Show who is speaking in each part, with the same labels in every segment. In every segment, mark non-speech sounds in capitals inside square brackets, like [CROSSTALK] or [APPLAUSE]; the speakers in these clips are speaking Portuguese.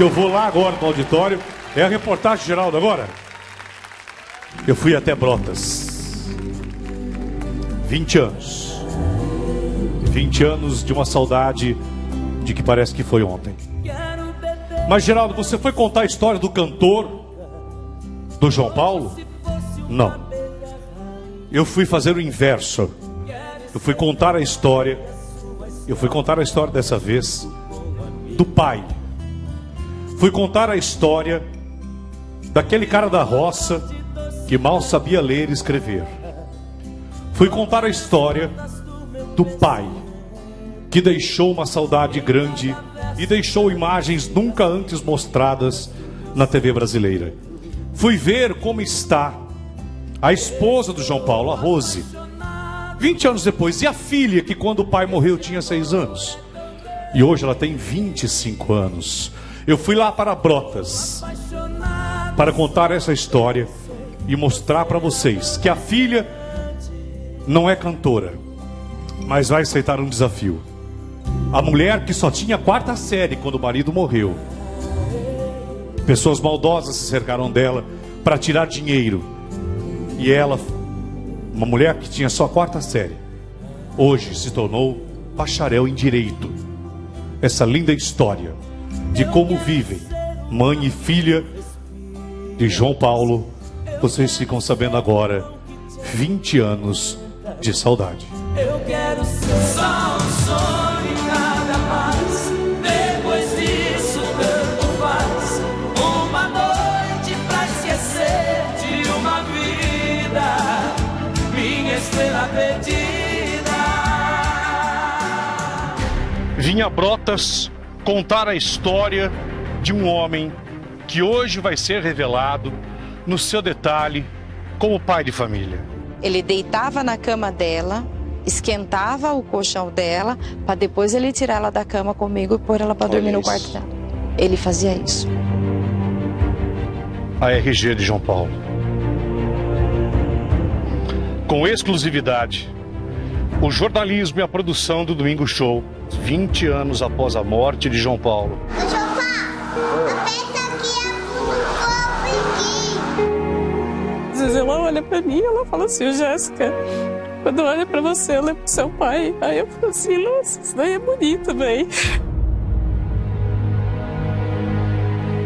Speaker 1: Eu vou lá agora no auditório. É a reportagem, Geraldo, agora? Eu fui até Brotas. 20 anos. 20 anos de uma saudade de que parece que foi ontem. Mas, Geraldo, você foi contar a história do cantor do João Paulo? Não. Eu fui fazer o inverso. Eu fui contar a história. Eu fui contar a história dessa vez do pai. Fui contar a história daquele cara da roça que mal sabia ler e escrever. Fui contar a história do pai que deixou uma saudade grande e deixou imagens nunca antes mostradas na TV brasileira. Fui ver como está a esposa do João Paulo, a Rose, 20 anos depois, e a filha que quando o pai morreu tinha 6 anos. E hoje ela tem 25 anos. Eu fui lá para Brotas para contar essa história e mostrar para vocês que a filha não é cantora, mas vai aceitar um desafio. A mulher que só tinha quarta série quando o marido morreu. Pessoas maldosas se cercaram dela para tirar dinheiro. E ela, uma mulher que tinha só quarta série, hoje se tornou bacharel em direito. Essa linda história de como vivem mãe e filha de João Paulo, vocês ficam sabendo agora 20 anos de saudade.
Speaker 2: Eu quero ser só um sonho e nada mais. Depois disso, tanto faz. Uma noite pra esquecer de uma vida. Minha estrela perdida.
Speaker 1: Vinha Brotas contar a história de um homem que hoje vai ser revelado no seu detalhe como pai de família.
Speaker 3: Ele deitava na cama dela, esquentava o colchão dela, para depois ele tirar ela da cama comigo e pôr ela para dormir no
Speaker 1: isso.
Speaker 3: quarto dela. Ele fazia isso.
Speaker 1: A RG de João Paulo. Com exclusividade, o jornalismo e a produção do Domingo Show, 20 anos após a morte de João Paulo.
Speaker 4: Às vezes ela olha pra mim e ela fala assim, Jéssica, quando olha pra você, olha pro seu pai. Aí eu falo assim, nossa, isso daí é bonito, véi.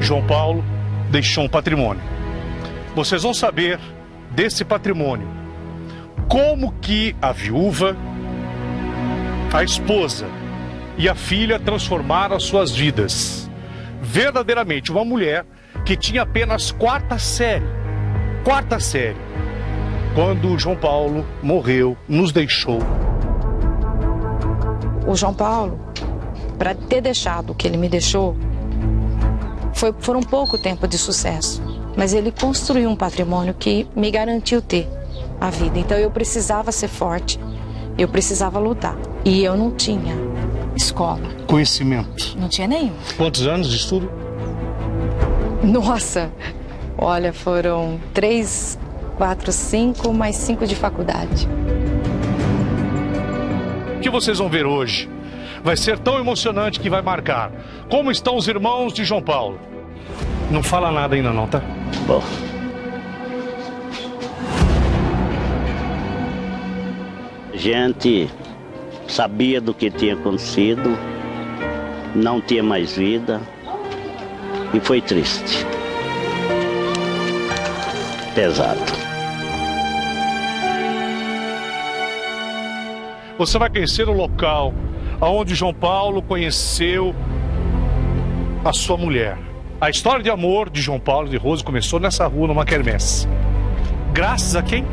Speaker 1: João Paulo deixou um patrimônio. Vocês vão saber desse patrimônio como que a viúva, a esposa e a filha transformaram as suas vidas. Verdadeiramente, uma mulher que tinha apenas quarta série. Quarta série. Quando João Paulo morreu, nos deixou.
Speaker 3: O João Paulo, para ter deixado o que ele me deixou, foi por um pouco tempo de sucesso. Mas ele construiu um patrimônio que me garantiu ter a vida. Então eu precisava ser forte, eu precisava lutar. E eu não tinha escola,
Speaker 1: Conhecimento.
Speaker 3: não tinha nenhum.
Speaker 1: Quantos anos de estudo?
Speaker 3: Nossa, olha, foram três, quatro, cinco, mais cinco de faculdade.
Speaker 1: O que vocês vão ver hoje vai ser tão emocionante que vai marcar. Como estão os irmãos de João Paulo? Não fala nada ainda não, tá?
Speaker 5: Bom. Gente sabia do que tinha acontecido, não tinha mais vida e foi triste. Pesado.
Speaker 1: Você vai conhecer o local aonde João Paulo conheceu a sua mulher. A história de amor de João Paulo de Rose começou nessa rua, numa quermesse. Graças a quem?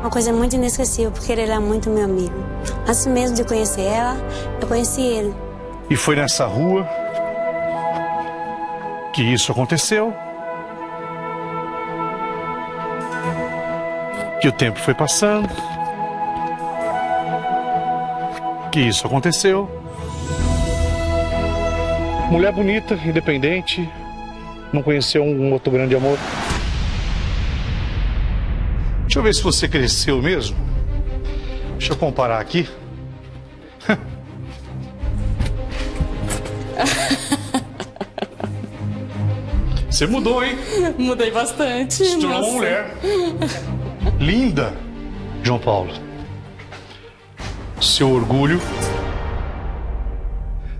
Speaker 6: Uma coisa muito inesquecível, porque ele era muito meu amigo. Antes mesmo de conhecer ela, eu conheci ele.
Speaker 1: E foi nessa rua que isso aconteceu. Que o tempo foi passando. Que isso aconteceu. Mulher bonita, independente, não conheceu um outro grande amor. Deixa eu ver se você cresceu mesmo. Deixa eu comparar aqui. [LAUGHS] Você mudou, hein?
Speaker 4: Mudei bastante.
Speaker 1: Strong
Speaker 4: nossa.
Speaker 1: mulher. Linda, João Paulo. Seu orgulho.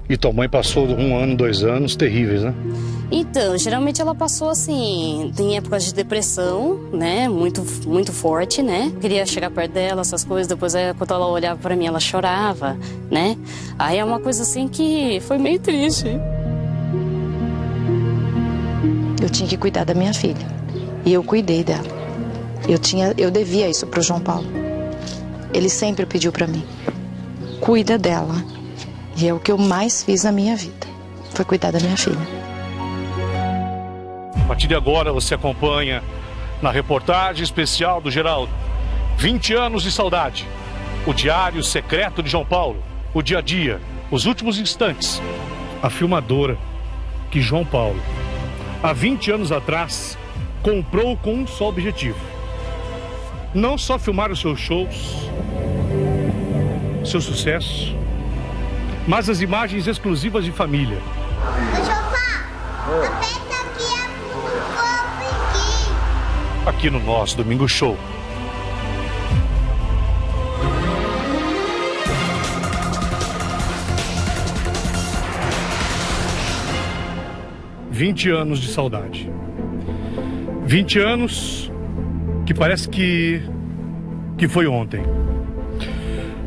Speaker 1: E tua mãe passou um ano, dois anos terríveis, né?
Speaker 7: Então, geralmente ela passou assim, tem épocas de depressão, né, muito muito forte, né? Queria chegar perto dela, essas coisas, depois aí, quando ela olhava para mim, ela chorava, né? Aí é uma coisa assim que foi meio triste.
Speaker 3: Eu tinha que cuidar da minha filha. E eu cuidei dela. Eu tinha, eu devia isso pro João Paulo. Ele sempre pediu para mim: "Cuida dela". E é o que eu mais fiz na minha vida. Foi cuidar da minha filha.
Speaker 1: A partir de agora você acompanha na reportagem especial do Geraldo 20 anos de saudade. O diário secreto de João Paulo. O dia a dia. Os últimos instantes. A filmadora que João Paulo, há 20 anos atrás, comprou com um só objetivo. Não só filmar os seus shows, seu sucesso, mas as imagens exclusivas de família.
Speaker 8: Ô, Jofá, aperta aqui.
Speaker 1: no nosso Domingo Show. Vinte anos de saudade. Vinte anos que parece que que foi ontem.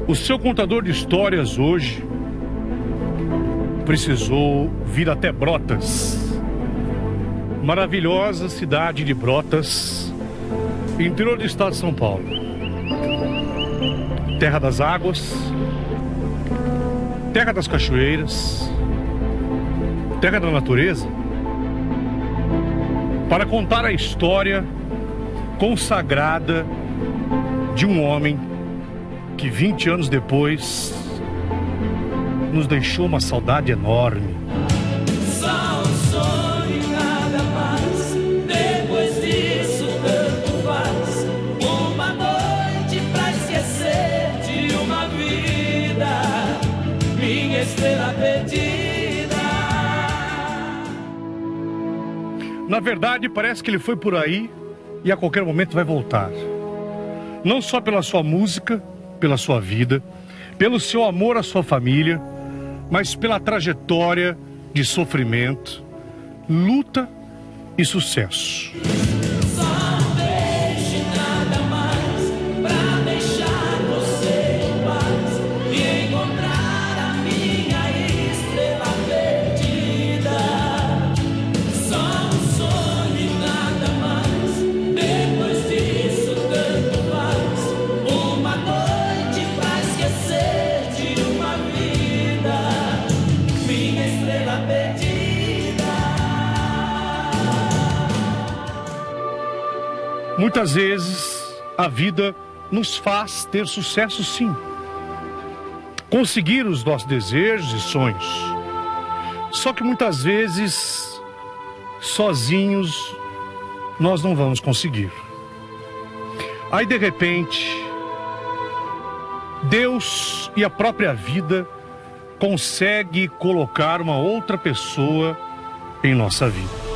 Speaker 1: O seu contador de histórias hoje precisou vir até Brotas maravilhosa cidade de Brotas, interior do estado de São Paulo. Terra das águas, terra das cachoeiras, terra da natureza, para contar a história consagrada de um homem que 20 anos depois nos deixou uma saudade enorme. Na verdade, parece que ele foi por aí e a qualquer momento vai voltar. Não só pela sua música, pela sua vida, pelo seu amor à sua família, mas pela trajetória de sofrimento, luta e sucesso. Muitas vezes a vida nos faz ter sucesso sim. Conseguir os nossos desejos e sonhos. Só que muitas vezes, sozinhos, nós não vamos conseguir. Aí de repente, Deus e a própria vida consegue colocar uma outra pessoa em nossa vida.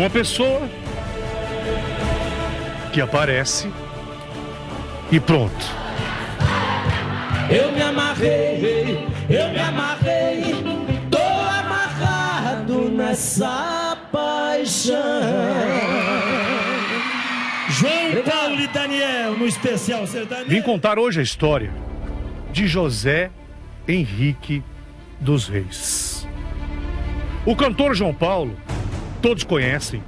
Speaker 1: Uma pessoa que aparece e pronto.
Speaker 2: Eu me amarrei, eu me amarrei, tô amarrado nessa paixão.
Speaker 9: João Paulo e Daniel no especial sertanejo.
Speaker 1: Vim contar hoje a história de José Henrique dos Reis. O cantor João Paulo, todos conhecem.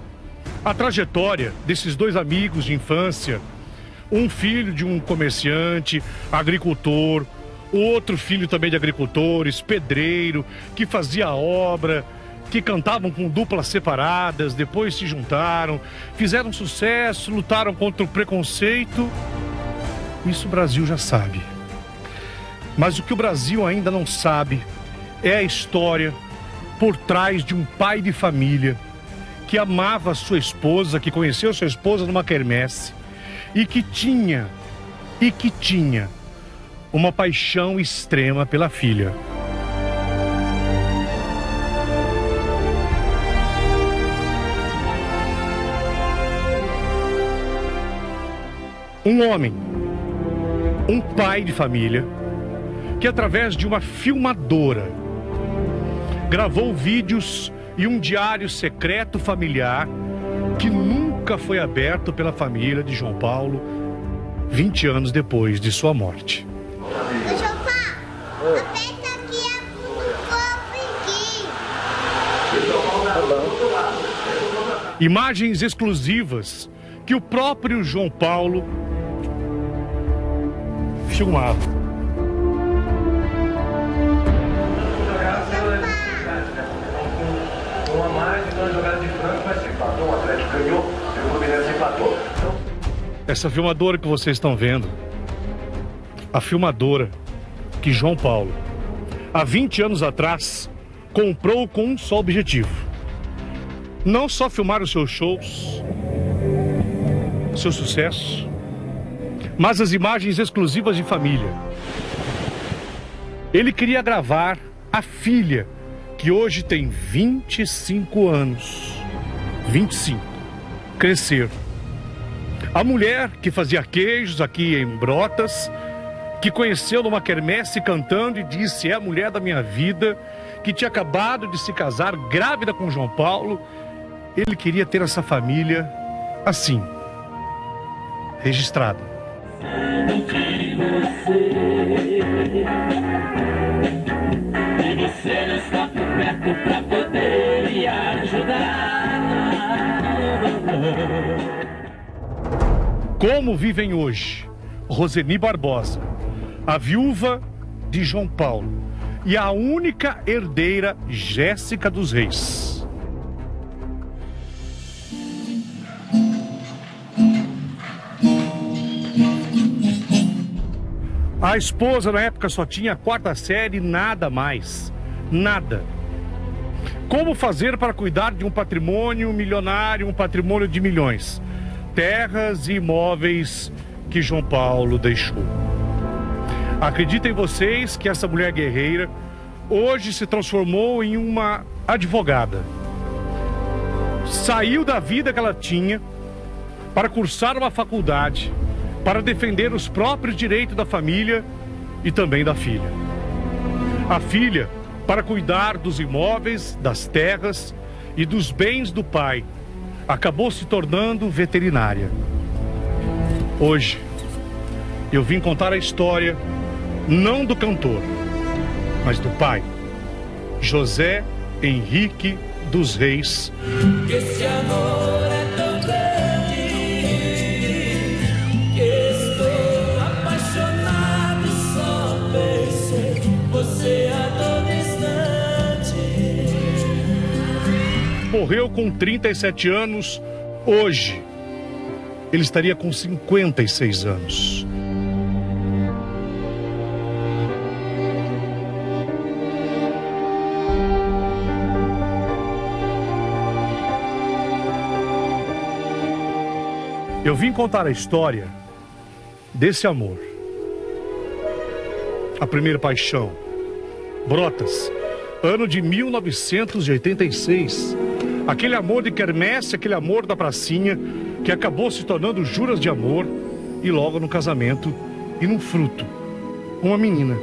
Speaker 1: A trajetória desses dois amigos de infância, um filho de um comerciante, agricultor, outro filho também de agricultores, pedreiro, que fazia obra, que cantavam com duplas separadas, depois se juntaram, fizeram sucesso, lutaram contra o preconceito. Isso o Brasil já sabe. Mas o que o Brasil ainda não sabe é a história por trás de um pai de família que amava sua esposa, que conheceu sua esposa numa quermesse, e que tinha, e que tinha uma paixão extrema pela filha. Um homem, um pai de família, que através de uma filmadora gravou vídeos e um diário secreto familiar que nunca foi aberto pela família de João Paulo 20 anos depois de sua morte.
Speaker 8: Ô, Jofá, aperta aqui a-.
Speaker 1: Imagens exclusivas que o próprio João Paulo filmava.
Speaker 10: Um a mais, então a jogada de vai ser empatou, o Atlético ganhou, e o Fluminense empatou. Então,
Speaker 1: Essa filmadora que vocês estão vendo, a filmadora que João Paulo, há 20 anos atrás, comprou com um só objetivo: não só filmar os seus shows, seu sucesso, mas as imagens exclusivas de família. Ele queria gravar a filha, que hoje tem 25 anos. 25. Crescer. A mulher que fazia queijos aqui em Brotas, que conheceu numa quermesse cantando e disse: É a mulher da minha vida, que tinha acabado de se casar grávida com João Paulo. Ele queria ter essa família assim, registrada.
Speaker 2: E você não está perto pra poder me ajudar.
Speaker 1: Como vivem hoje Roseni Barbosa, a viúva de João Paulo e a única herdeira Jéssica dos Reis. A esposa na época só tinha a quarta série, nada mais. Nada. Como fazer para cuidar de um patrimônio milionário, um patrimônio de milhões? Terras e imóveis que João Paulo deixou. Acreditem vocês que essa mulher guerreira hoje se transformou em uma advogada. Saiu da vida que ela tinha para cursar uma faculdade, para defender os próprios direitos da família e também da filha. A filha para cuidar dos imóveis, das terras e dos bens do pai, acabou se tornando veterinária. Hoje, eu vim contar a história não do cantor, mas do pai, José Henrique dos Reis, morreu com 37 anos. Hoje, ele estaria com 56 anos. Eu vim contar a história desse amor. A primeira paixão. Brotas, ano de 1986. Aquele amor de quermesse, aquele amor da pracinha, que acabou se tornando juras de amor e logo no casamento e num fruto. Uma menina.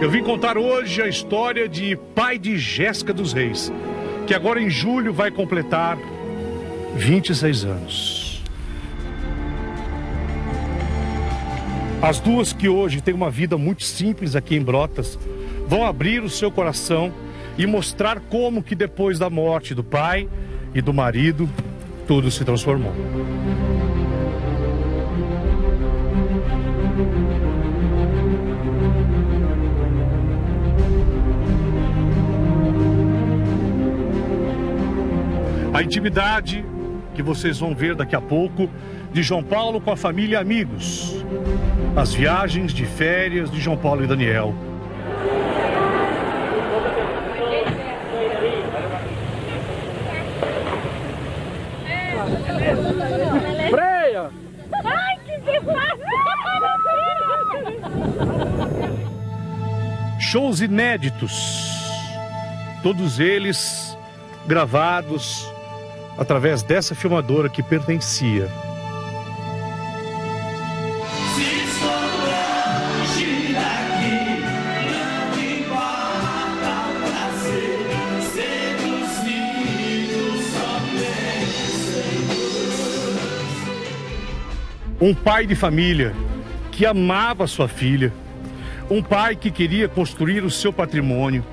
Speaker 1: Eu vim contar hoje a história de pai de Jéssica dos Reis, que agora em julho vai completar 26 anos. As duas que hoje têm uma vida muito simples aqui em Brotas vão abrir o seu coração e mostrar como que depois da morte do pai e do marido, tudo se transformou. A intimidade que vocês vão ver daqui a pouco de João Paulo com a família e amigos. As viagens de férias de João Paulo e Daniel. Freia! Ai, que Shows inéditos, todos eles gravados através dessa filmadora que pertencia um pai de família que amava sua filha, um pai que queria construir o seu patrimônio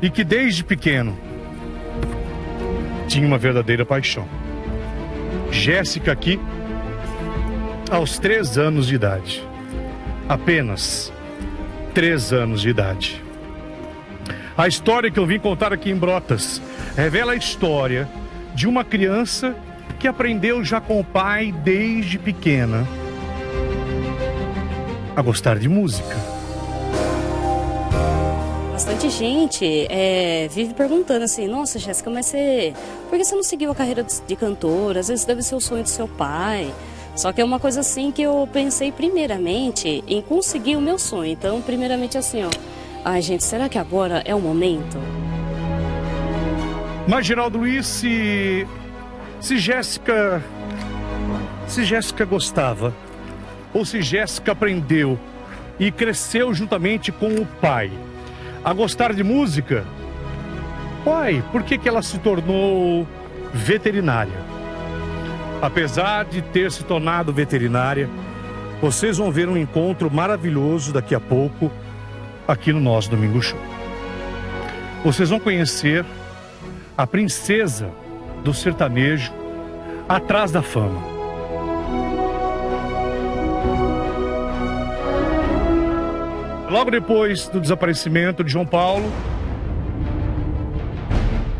Speaker 1: e que desde pequeno tinha uma verdadeira paixão. Jéssica aqui, aos três anos de idade, apenas três anos de idade. A história que eu vim contar aqui em Brotas revela a história de uma criança que aprendeu já com o pai desde pequena a gostar de música.
Speaker 7: Bastante gente é, vive perguntando assim, nossa Jéssica, mas você. Por que você não seguiu a carreira de, cantora? Às vezes deve ser o sonho do seu pai. Só que é uma coisa assim que eu pensei primeiramente em conseguir o meu sonho. Então, primeiramente assim, ó. Ai, gente, será que agora é o momento?
Speaker 1: Mas, Geraldo Luiz, se. Se Jéssica. Se Jéssica gostava, ou se Jéssica aprendeu e cresceu juntamente com o pai a gostar de música, pai, por que, que ela se tornou veterinária? Apesar de ter se tornado veterinária, vocês vão ver um encontro maravilhoso daqui a pouco aqui no nosso Domingo Show. Vocês vão conhecer a princesa do sertanejo atrás da fama. Logo depois do desaparecimento de João Paulo,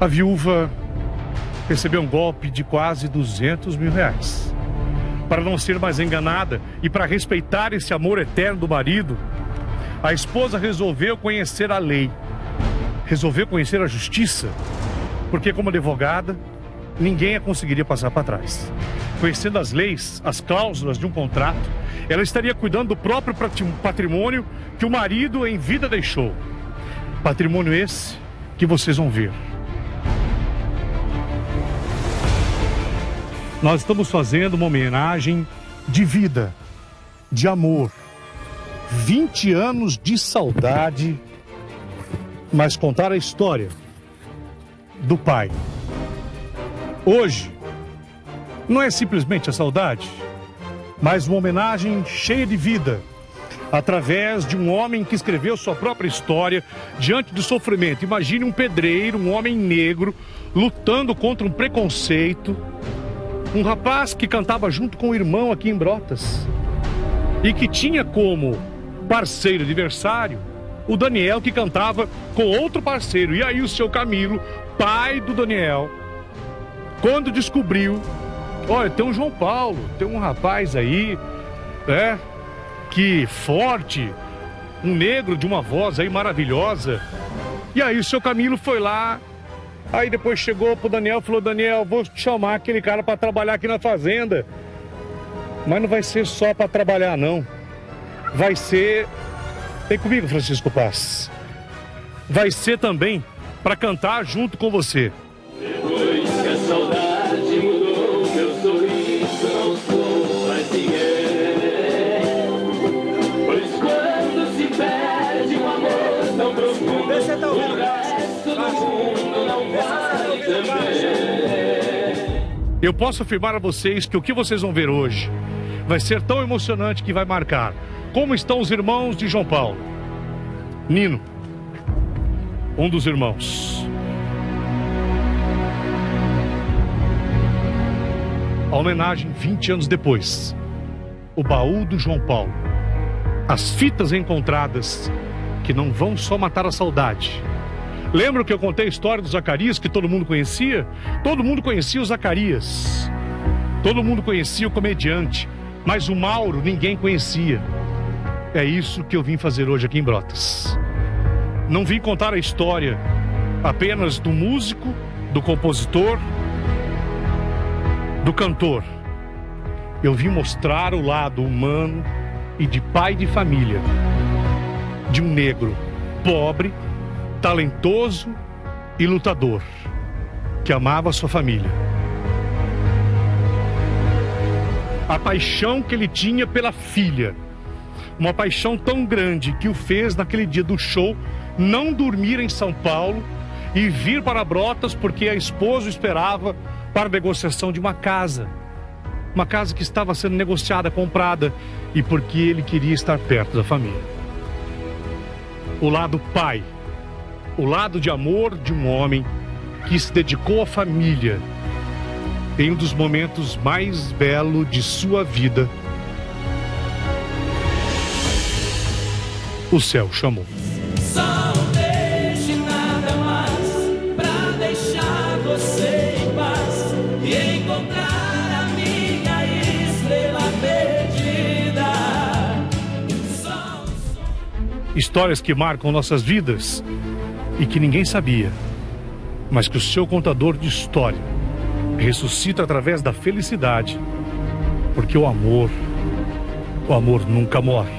Speaker 1: a viúva recebeu um golpe de quase 200 mil reais. Para não ser mais enganada e para respeitar esse amor eterno do marido, a esposa resolveu conhecer a lei, resolveu conhecer a justiça, porque, como advogada, ninguém a conseguiria passar para trás. Conhecendo as leis, as cláusulas de um contrato, ela estaria cuidando do próprio patrimônio que o marido em vida deixou. Patrimônio esse que vocês vão ver. Nós estamos fazendo uma homenagem de vida, de amor. 20 anos de saudade, mas contar a história do pai. Hoje, não é simplesmente a saudade, mas uma homenagem cheia de vida, através de um homem que escreveu sua própria história diante do sofrimento. Imagine um pedreiro, um homem negro, lutando contra um preconceito, um rapaz que cantava junto com o irmão aqui em Brotas e que tinha como parceiro adversário o Daniel que cantava com outro parceiro. E aí o seu Camilo, pai do Daniel, quando descobriu, olha, tem um João Paulo, tem um rapaz aí, né, que forte, um negro de uma voz aí maravilhosa. E aí o seu Camilo foi lá, aí depois chegou pro Daniel e falou, Daniel, vou chamar aquele cara para trabalhar aqui na fazenda. Mas não vai ser só para trabalhar não. Vai ser Vem comigo, Francisco Paz. Vai ser também para cantar junto com você. Eu posso afirmar a vocês que o que vocês vão ver hoje vai ser tão emocionante que vai marcar como estão os irmãos de João Paulo. Nino, um dos irmãos. A homenagem 20 anos depois. O baú do João Paulo. As fitas encontradas que não vão só matar a saudade. Lembra que eu contei a história do Zacarias que todo mundo conhecia? Todo mundo conhecia o Zacarias. Todo mundo conhecia o comediante, mas o Mauro ninguém conhecia. É isso que eu vim fazer hoje aqui em Brotas. Não vim contar a história apenas do músico, do compositor, do cantor. Eu vim mostrar o lado humano e de pai de família de um negro pobre, talentoso e lutador, que amava sua família. A paixão que ele tinha pela filha, uma paixão tão grande que o fez naquele dia do show não dormir em São Paulo e vir para Brotas porque a esposa o esperava para a negociação de uma casa. Uma casa que estava sendo negociada, comprada, e porque ele queria estar perto da família. O lado pai, o lado de amor de um homem que se dedicou à família em um dos momentos mais belos de sua vida. O céu chamou.
Speaker 2: Só um beijo e nada mais pra deixar você em paz e encontrar a minha estrela perdida. Só
Speaker 1: Histórias que marcam nossas vidas e que ninguém sabia, mas que o seu contador de história ressuscita através da felicidade, porque o amor, o amor nunca morre.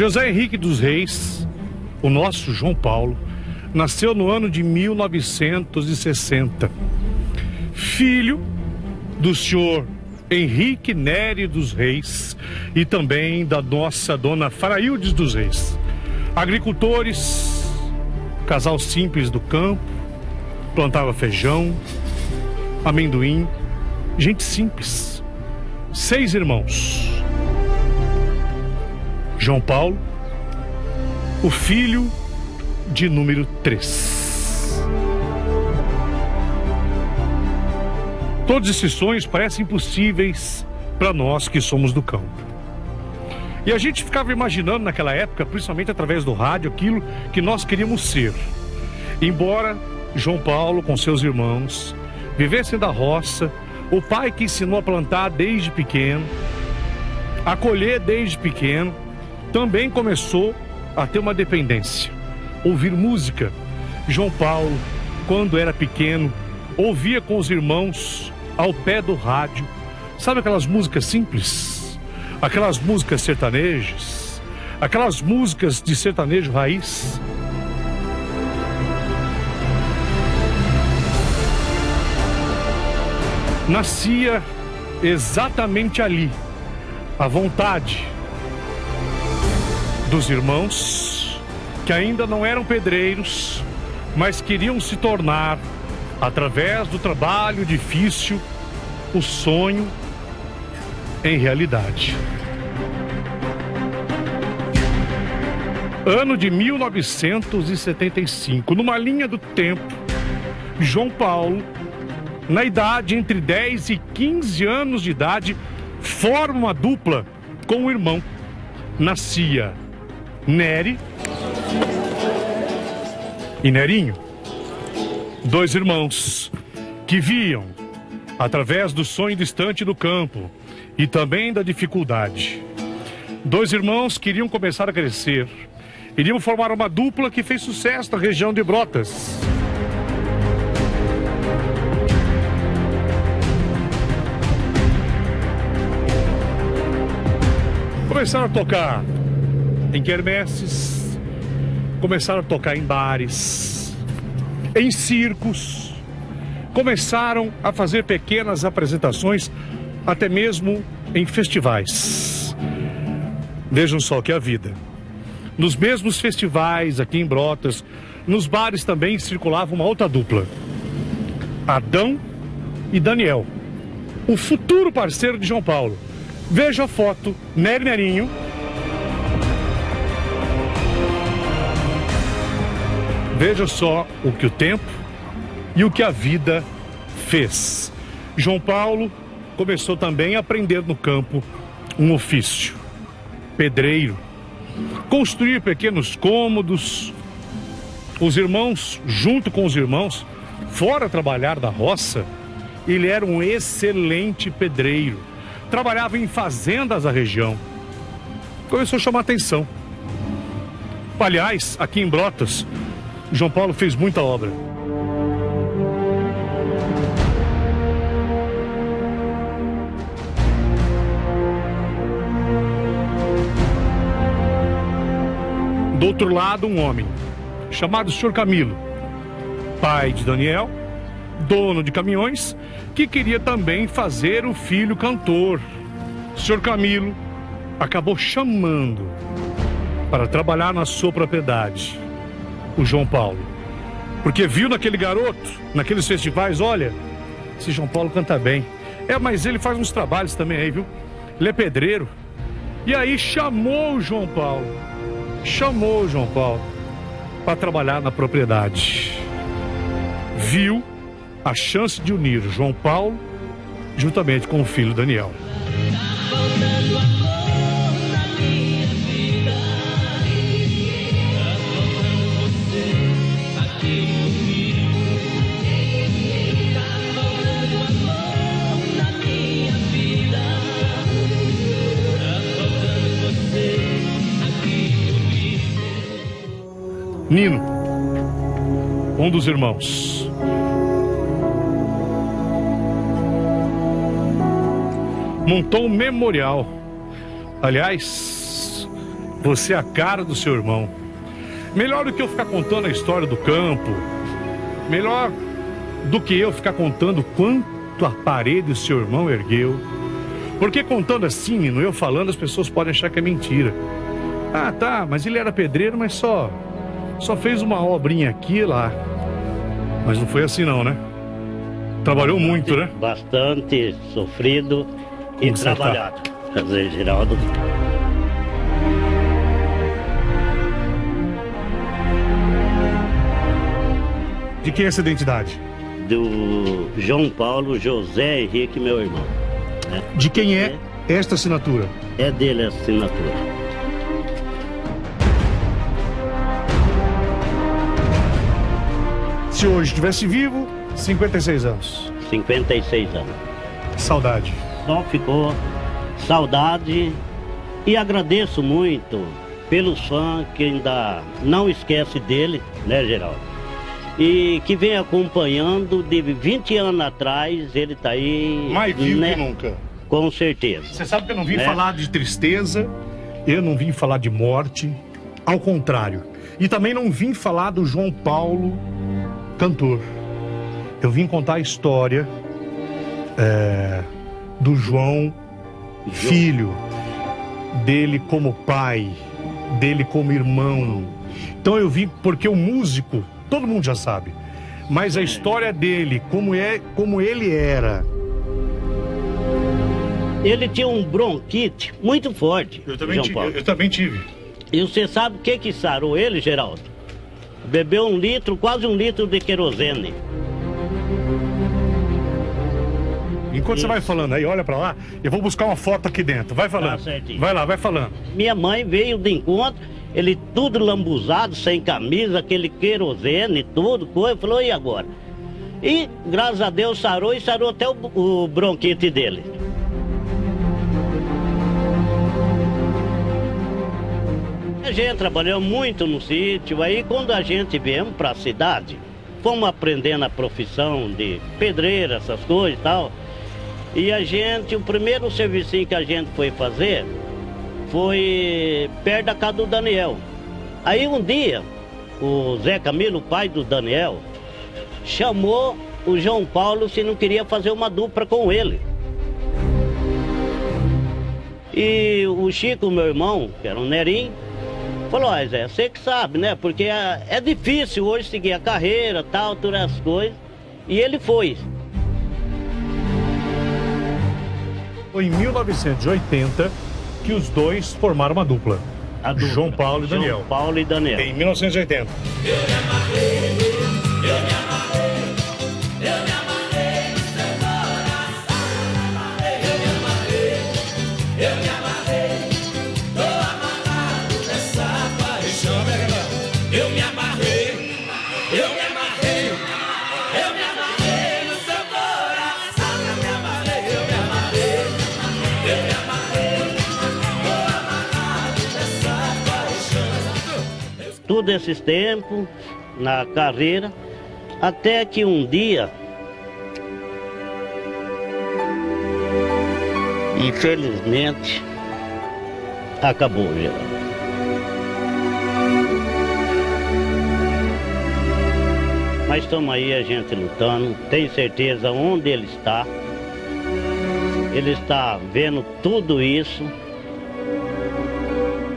Speaker 1: José Henrique dos Reis, o nosso João Paulo, nasceu no ano de 1960. Filho do senhor Henrique Nery dos Reis e também da nossa dona Faraildes dos Reis. Agricultores, casal simples do campo, plantava feijão, amendoim, gente simples. Seis irmãos. João Paulo, o filho de número 3. Todos esses sonhos parecem impossíveis para nós que somos do campo. E a gente ficava imaginando naquela época, principalmente através do rádio, aquilo que nós queríamos ser. Embora João Paulo, com seus irmãos, vivessem da roça, o pai que ensinou a plantar desde pequeno, a colher desde pequeno, também começou a ter uma dependência. Ouvir música. João Paulo, quando era pequeno, ouvia com os irmãos ao pé do rádio. Sabe aquelas músicas simples? Aquelas músicas sertanejas? Aquelas músicas de sertanejo raiz? Nascia exatamente ali a vontade dos irmãos que ainda não eram pedreiros, mas queriam se tornar, através do trabalho difícil, o sonho em realidade. Ano de 1975, numa linha do tempo, João Paulo, na idade entre 10 e 15 anos de idade, forma uma dupla com o irmão. Nascia Nery e Nerinho, dois irmãos que viam, através do sonho distante do campo e também da dificuldade. Dois irmãos queriam começar a crescer, iriam formar uma dupla que fez sucesso na região de Brotas. Começaram a tocar em quermesses, começaram a tocar em bares, em circos, começaram a fazer pequenas apresentações, até mesmo em festivais. Vejam só que é a vida. Nos mesmos festivais aqui em Brotas, nos bares também circulava uma outra dupla. Adão e Daniel, o futuro parceiro de João Paulo. Veja a foto, Nery Nerinho. Veja só o que o tempo e o que a vida fez. João Paulo começou também a aprender no campo um ofício, pedreiro. construir pequenos cômodos. Os irmãos, junto com os irmãos, fora trabalhar da roça, ele era um excelente pedreiro. Trabalhava em fazendas da região. Começou a chamar atenção. Aliás, aqui em Brotas, João Paulo fez muita obra. Do outro lado, um homem chamado Sr. Camilo, pai de Daniel, dono de caminhões, que queria também fazer o filho cantor. Sr. Camilo acabou chamando para trabalhar na sua propriedade o João Paulo. Porque viu naquele garoto, naqueles festivais, olha, esse João Paulo canta bem. É, mas ele faz uns trabalhos também aí, viu? Ele é pedreiro. E aí chamou o João Paulo. Chamou o João Paulo para trabalhar na propriedade. Viu a chance de unir João Paulo juntamente com o filho Daniel. Nino, um dos irmãos. Montou um memorial. Aliás, você é a cara do seu irmão. Melhor do que eu ficar contando a história do campo. Melhor do que eu ficar contando quanto a parede o seu irmão ergueu. Porque contando assim, Nino, eu falando, as pessoas podem achar que é mentira. Ah, tá, mas ele era pedreiro, mas só só fez uma obrinha aqui e lá. Mas não foi assim não, né? Trabalhou muito, né?
Speaker 5: Bastante sofrido e
Speaker 1: tá?
Speaker 5: trabalhado. Dizer, Geraldo,
Speaker 1: De quem é essa identidade?
Speaker 5: do João Paulo José Henrique, meu irmão.
Speaker 1: De quem é esta assinatura?
Speaker 5: É dele a assinatura.
Speaker 1: Se hoje estivesse vivo, 56 anos.
Speaker 5: 56 anos.
Speaker 1: Saudade.
Speaker 5: Só ficou saudade e agradeço muito pelos fãs que ainda não esquece dele, né, Geraldo? E que vem acompanhando de 20 anos atrás, ele tá aí.
Speaker 1: Mais vivo
Speaker 5: né?
Speaker 1: que nunca.
Speaker 5: Com certeza.
Speaker 1: Você sabe que eu não vim
Speaker 5: Né?
Speaker 1: falar de tristeza, eu não vim falar de morte, ao contrário. E também não vim falar do João Paulo, cantor. Eu vim contar a história é, do João, filho, dele como pai, dele como irmão. Então eu vim porque o músico, todo mundo já sabe, mas a história dele, como é, como ele era,
Speaker 5: Ele tinha um bronquite muito forte.
Speaker 1: Eu também
Speaker 5: João
Speaker 1: tive,
Speaker 5: Paulo.
Speaker 1: eu também tive.
Speaker 5: E você sabe o que que sarou ele, Geraldo? Bebeu um litro, quase um litro de querosene.
Speaker 1: Enquanto você vai falando aí, olha pra lá, eu vou buscar uma foto aqui dentro. Vai falando.
Speaker 5: Tá
Speaker 1: vai lá, vai falando.
Speaker 5: Minha mãe veio de encontro, ele tudo lambuzado, sem camisa, aquele querosene, tudo, coisa, falou, e agora? E, graças a Deus, sarou e sarou até o, o bronquite dele. A gente trabalhou muito no sítio, aí quando a gente viemos para a cidade, fomos aprendendo a profissão de pedreiro, essas coisas e tal. E a gente, o primeiro serviço que a gente foi fazer foi perto da casa do Daniel. Aí um dia, o Zé Camilo, pai do Daniel, chamou o João Paulo se não queria fazer uma dupla com ele. E o Chico, meu irmão, que era um Nerim, falou, ó Zé, você que sabe, né? Porque é, é difícil hoje seguir a carreira, tal, todas as coisas. E ele foi.
Speaker 1: Foi em 1980 que os dois formaram uma dupla.
Speaker 5: A dupla.
Speaker 1: João Paulo e
Speaker 5: João
Speaker 1: Daniel.
Speaker 5: Paulo e Daniel.
Speaker 1: Em 1980.
Speaker 5: Tudo esses tempos na carreira, até que um dia, infelizmente, acabou, Geraldo. Mas estamos aí, a gente lutando. Tenho certeza onde ele está. Ele está vendo tudo isso.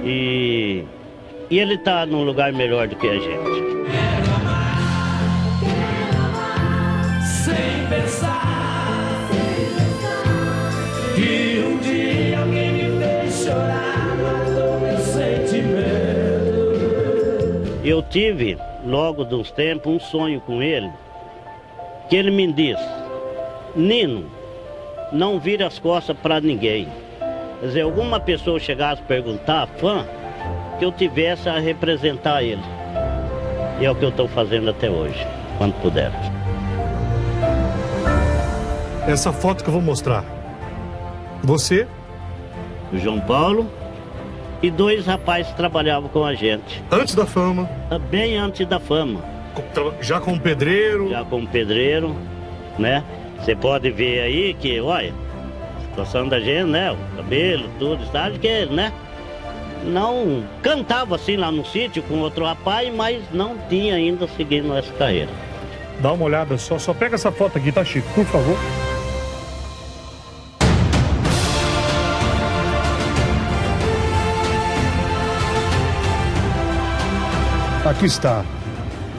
Speaker 5: E, e ele está num lugar melhor do que a gente.
Speaker 2: Sem pensar que um dia alguém me fez chorar, matou meu sentimento.
Speaker 5: Eu tive, logo de uns tempos, um sonho com ele, que ele me disse, Nino, não vire as costas para ninguém. Quer dizer, alguma pessoa chegasse a perguntar, fã, que eu tivesse a representar ele. E é o que eu estou fazendo até hoje, quando puder.
Speaker 1: Essa foto que eu vou mostrar. Você,
Speaker 5: O João Paulo e dois rapazes que trabalhavam com a gente.
Speaker 1: antes da fama,
Speaker 5: Bem antes da fama.
Speaker 1: com- já como pedreiro.
Speaker 5: já como pedreiro, né? Você pode ver aí que, olha, a situação da gente, né? O cabelo, tudo, sabe que, né? Não cantava assim lá no sítio com outro rapaz, mas não tinha ainda seguido essa carreira.
Speaker 1: Dá uma olhada só, só pega essa foto aqui, tá, Chico? Por favor. Aqui está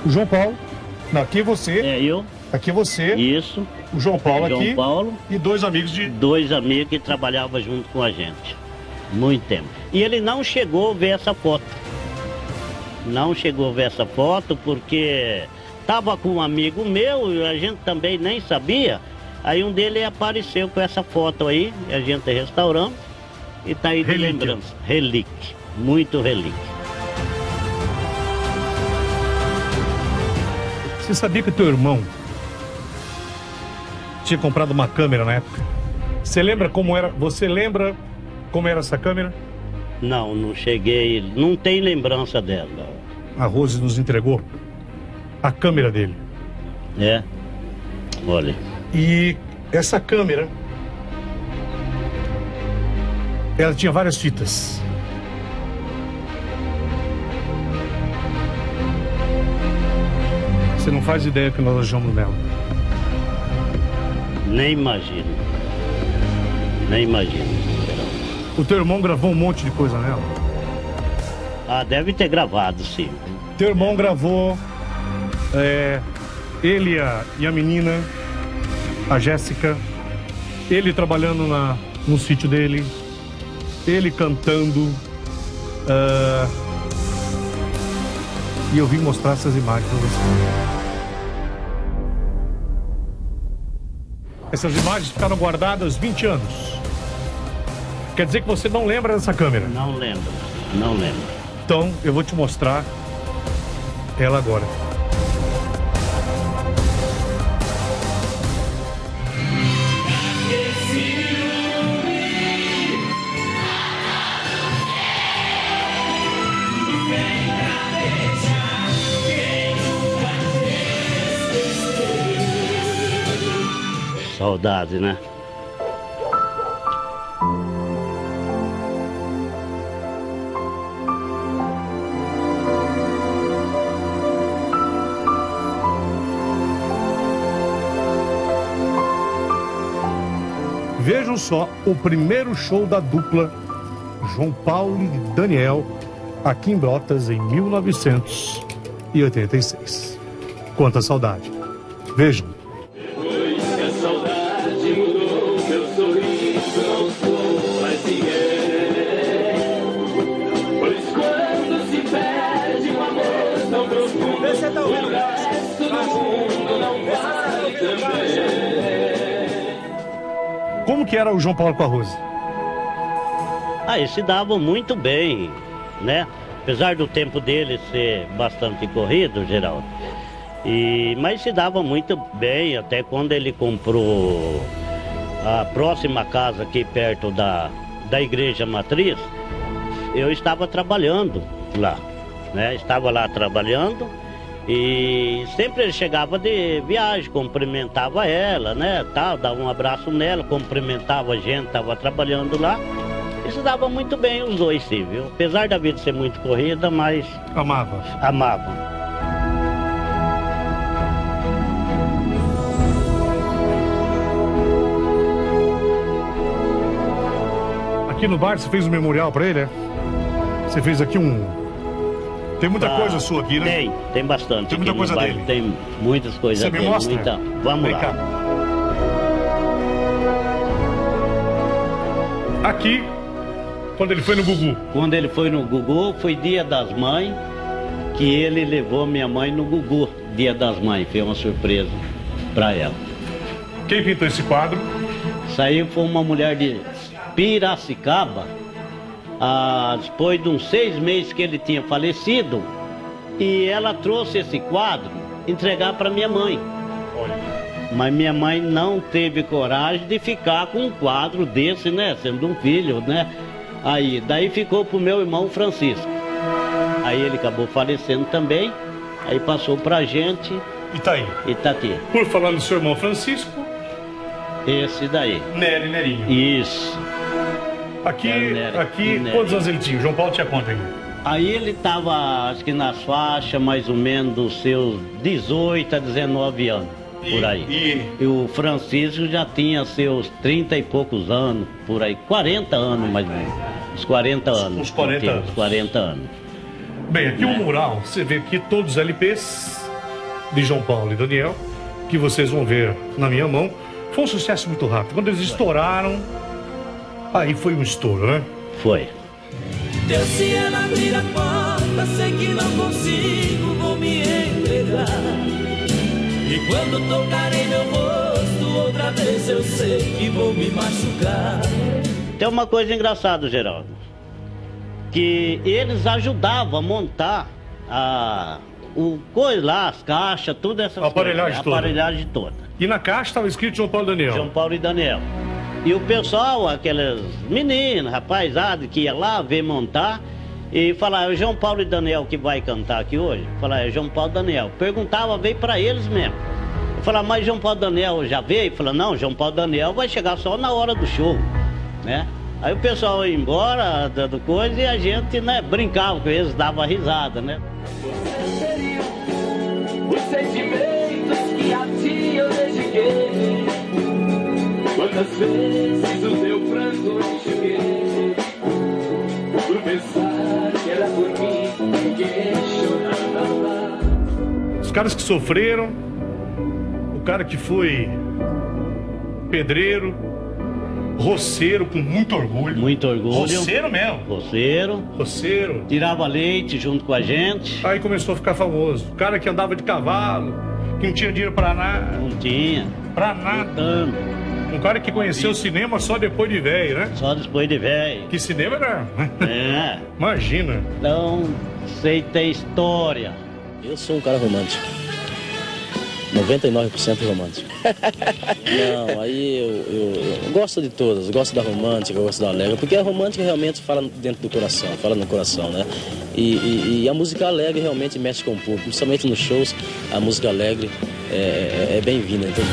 Speaker 1: o João Paulo. Não, aqui é você.
Speaker 5: É eu,
Speaker 1: Aqui é você.
Speaker 5: isso,
Speaker 1: O João Paulo
Speaker 5: João
Speaker 1: aqui.
Speaker 5: Paulo,
Speaker 1: E dois amigos de.
Speaker 5: dois amigos que trabalhavam junto com a gente. Muito tempo. E ele não chegou a ver essa foto. Não chegou a ver essa foto porque estava com um amigo meu e a gente também nem sabia. Aí um dele apareceu com essa foto aí, e a gente restaurando e tá aí de
Speaker 1: Relíquia.
Speaker 5: lembrança. Relíquia. Muito relíquia.
Speaker 1: Você sabia que o teu irmão tinha comprado uma câmera na época? Você lembra como era? Você lembra como era essa câmera?
Speaker 5: Não, não cheguei, não tem lembrança dela.
Speaker 1: A Rose nos entregou a câmera dele.
Speaker 5: É? Olha,
Speaker 1: E essa câmera, ela tinha várias fitas. Você não faz ideia que nós achamos nela.
Speaker 5: nem imagino. Nem imagino.
Speaker 1: O teu irmão gravou um monte de coisa nela.
Speaker 5: Ah, deve ter gravado, sim.
Speaker 1: Teu irmão gravou é, ele e a, e a menina, a Jéssica, ele trabalhando na, no sítio dele, ele cantando. ah, e eu vim mostrar essas imagens pra você. Essas imagens ficaram guardadas 20 anos. Quer dizer que você não lembra dessa câmera?
Speaker 5: Não lembro, não lembro.
Speaker 1: Então eu vou te mostrar ela agora.
Speaker 5: Saudade, né?
Speaker 1: Vejam só o primeiro show da dupla João Paulo e Daniel aqui em Brotas em 1986. Quanta saudade. Vejam.
Speaker 2: O
Speaker 1: João Paulo Rose?
Speaker 5: Ah, eles se davam muito bem, né? apesar do tempo dele ser bastante corrido, Geraldo. E, mas se dava muito bem, até quando ele comprou a próxima casa aqui perto da, da igreja matriz, eu estava trabalhando lá, né? Estava lá trabalhando e sempre ele chegava de viagem, cumprimentava ela, né? Tal, dava um abraço nela, cumprimentava a gente, estava trabalhando lá. Isso dava muito bem os dois, sim, viu? Apesar da vida ser muito corrida, mas.
Speaker 1: Amava.
Speaker 5: Amava.
Speaker 1: Aqui no bar você fez um memorial pra ele, é? Você fez aqui um. Tem muita
Speaker 5: Tá.
Speaker 1: coisa sua aqui, né?
Speaker 5: Tem, tem bastante.
Speaker 1: Tem muita
Speaker 5: aqui
Speaker 1: coisa dele.
Speaker 5: Tem muitas coisas
Speaker 1: Você me
Speaker 5: dele,
Speaker 1: mostra?
Speaker 5: muita- Vamos
Speaker 1: Vem
Speaker 5: lá.
Speaker 1: cá. Aqui, quando ele foi no Gugu.
Speaker 5: Quando ele foi no Gugu, foi dia das mães, que ele levou minha mãe no Gugu, dia das mães. Foi uma surpresa pra ela.
Speaker 1: Quem pintou esse quadro?
Speaker 5: Isso aí foi uma mulher de Piracicaba, ah, depois de uns seis meses que ele tinha falecido, e ela trouxe esse quadro entregar para minha mãe. Mas minha mãe não teve coragem de ficar com um quadro desse, né? Sendo um filho, né? Aí, daí ficou pro meu irmão Francisco. Aí ele acabou falecendo também. Aí passou pra gente.
Speaker 1: E tá aí.
Speaker 5: E tá aqui.
Speaker 1: Por falar no seu irmão Francisco,
Speaker 5: Esse daí.
Speaker 1: Nery Nerinho.
Speaker 5: Isso.
Speaker 1: Aqui, aqui, quantos anos ele tinha? O João Paulo tinha conta aí.
Speaker 5: Aí ele tava, acho que nas faixas mais ou menos dos seus 18 a 19 anos, por aí. E... o Francisco já tinha seus 30 e poucos anos, por aí, 40 anos mais ou menos. Uns 40 anos.
Speaker 1: Uns 40
Speaker 5: porque,
Speaker 1: anos.
Speaker 5: Uns 40 anos.
Speaker 1: Bem, aqui o mural, você vê aqui todos os LPs de João Paulo e Daniel, que vocês vão ver na minha mão. Foi um sucesso muito rápido. Quando eles estouraram, aí foi um estouro, né?
Speaker 5: Foi.
Speaker 2: Deus se ela abrir a porta, sei que não consigo, vou me entregar. E quando tocarei meu rosto, outra vez eu sei que vou me machucar.
Speaker 5: Tem uma coisa engraçada, Geraldo. Que eles ajudavam a montar a, o coisa lá, as caixas, tudo essas
Speaker 1: aparelhagem
Speaker 5: coisas.
Speaker 1: toda.
Speaker 5: A aparelhagem toda.
Speaker 1: E na caixa estava escrito João Paulo e Daniel.
Speaker 5: João Paulo e Daniel. E o pessoal, aqueles meninos, rapazada, que ia lá ver montar e falar, é o João Paulo e Daniel que vai cantar aqui hoje? Falar, é João Paulo e Daniel. Perguntava, veio pra eles mesmo. Eu falava, mas João Paulo e Daniel já veio? Falou, não, João Paulo e Daniel vai chegar só na hora do show, né? Aí o pessoal ia embora dando coisa e a gente, né, brincava com eles, dava risada, né?
Speaker 2: Os sentimentos que a ti eu dediquei. Quantas vezes o teu pranto enxuguei. Por pensar que era por mim que chorava.
Speaker 1: Os caras que sofreram, o cara que foi pedreiro, roceiro com muito orgulho.
Speaker 5: Muito orgulho.
Speaker 1: Roceiro mesmo.
Speaker 5: Roceiro.
Speaker 1: Roceiro.
Speaker 5: Tirava leite junto com a gente.
Speaker 1: Aí começou a ficar famoso. O cara que andava de cavalo, que não tinha dinheiro pra nada.
Speaker 5: Não tinha.
Speaker 1: Pra nada. Um cara que conheceu o cinema só depois de velho, né?
Speaker 5: Só depois de velho.
Speaker 1: Que cinema era?
Speaker 5: É. [LAUGHS]
Speaker 1: Imagina.
Speaker 5: Então, sei ter história.
Speaker 11: Eu sou um cara romântico. 99% romântico. [LAUGHS] Não, aí eu, eu- eu gosto de todas. Gosto da romântica, gosto da alegre. Porque a romântica realmente fala dentro do coração, fala no coração, né? E, e- e a música alegre realmente mexe com o público. Principalmente nos shows, a música alegre é, é- é bem-vinda. Então,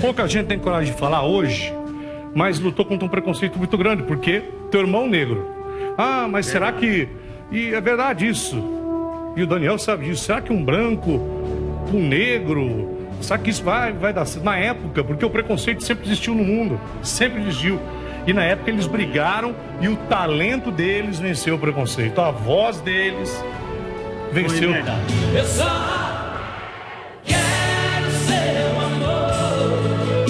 Speaker 1: Pouca gente tem coragem de falar hoje, mas lutou contra um preconceito muito grande, porque teu irmão negro. Ah, mas será que. E é verdade isso. E o Daniel sabe disso. Será que um branco, um negro. Será que isso vai, vai dar? Na época, porque o preconceito sempre existiu no mundo. Sempre existiu. E na época eles brigaram e o talento deles venceu o preconceito. A voz deles venceu.
Speaker 2: Eu só quero seu amor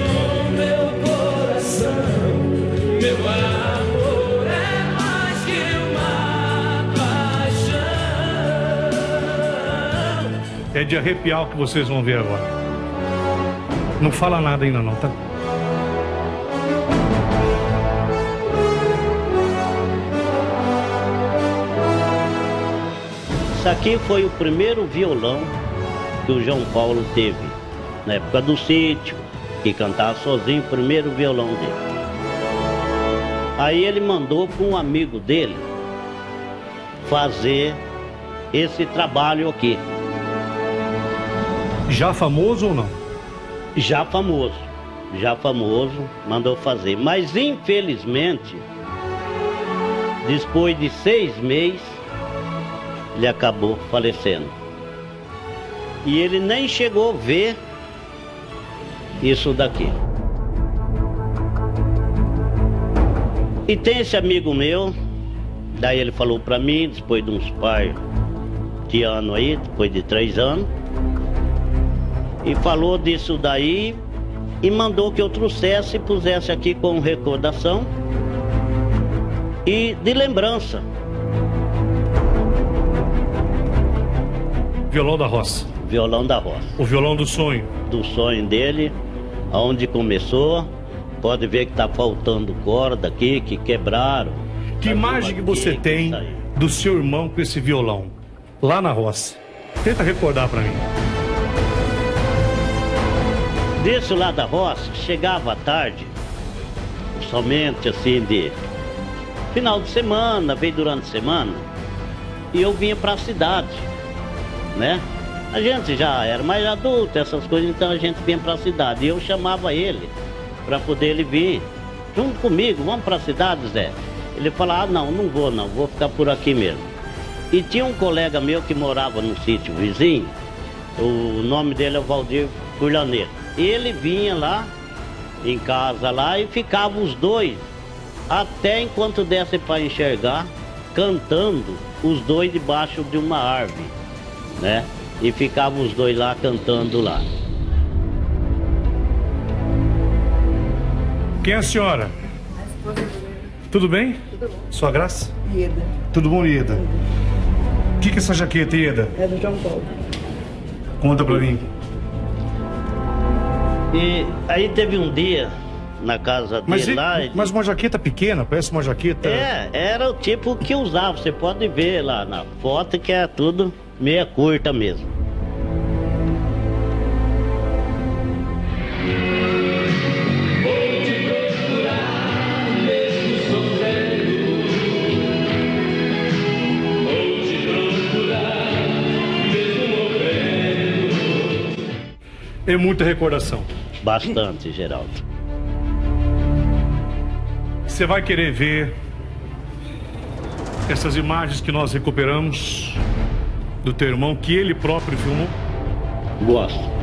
Speaker 2: no meu coração. Meu amor é mais que uma paixão.
Speaker 1: É de arrepiar o que vocês vão ver agora. Não fala nada ainda não, tá?
Speaker 5: Isso aqui foi o primeiro violão que o João Paulo teve. Na época do sítio, que cantava sozinho, o primeiro violão dele. Aí ele mandou para um amigo dele fazer esse trabalho aqui.
Speaker 1: Já famoso ou não?
Speaker 5: Já famoso, já famoso, mandou fazer. Mas infelizmente, depois de seis meses, ele acabou falecendo. E ele nem chegou a ver isso daqui. E tem esse amigo meu, daí ele falou pra mim, depois de uns par de ano aí, depois de três anos, e falou disso daí e mandou que eu trouxesse e pusesse aqui com recordação e de lembrança.
Speaker 1: Violão da roça.
Speaker 5: Violão da roça.
Speaker 1: O violão do sonho.
Speaker 5: Do sonho dele, aonde começou. Pode ver que tá faltando corda aqui, que quebraram.
Speaker 1: Que imagem que você tem do seu irmão com esse violão? Lá na roça. Tenta recordar pra mim.
Speaker 5: Desse lá da roça, chegava à tarde, somente assim de final de semana, veio durante a semana, e eu vinha para a cidade, né? A gente já era mais adulto, essas coisas, então a gente vinha para a cidade. E eu chamava ele para poder ele vir junto comigo, vamos para a cidade, Zé. Ele falava, ah, não, não vou não, vou ficar por aqui mesmo. E tinha um colega meu que morava num sítio vizinho, o nome dele é Valdir Furlaneiro. Ele vinha lá em casa lá e ficava os dois até enquanto desse para enxergar, cantando os dois debaixo de uma árvore, né? E ficavam os dois lá cantando lá.
Speaker 1: Quem é a senhora? Tudo bem?
Speaker 12: Tudo bom.
Speaker 1: Sua graça?
Speaker 12: Ieda.
Speaker 1: Tudo bom, Ieda? O que, que é essa jaqueta, Ieda?
Speaker 12: É do João Paulo.
Speaker 1: Conta pra mim.
Speaker 5: E aí teve um dia na casa dele
Speaker 1: Mas,
Speaker 5: lá. ele-
Speaker 1: mas uma jaqueta pequena, parece uma jaqueta.
Speaker 5: É, era o tipo que usava. Você pode ver lá na foto que é tudo meia curta mesmo.
Speaker 1: É muita recordação.
Speaker 5: Bastante, Geraldo.
Speaker 1: Você vai querer ver essas imagens que nós recuperamos do teu irmão, que ele próprio filmou?
Speaker 5: Gosto.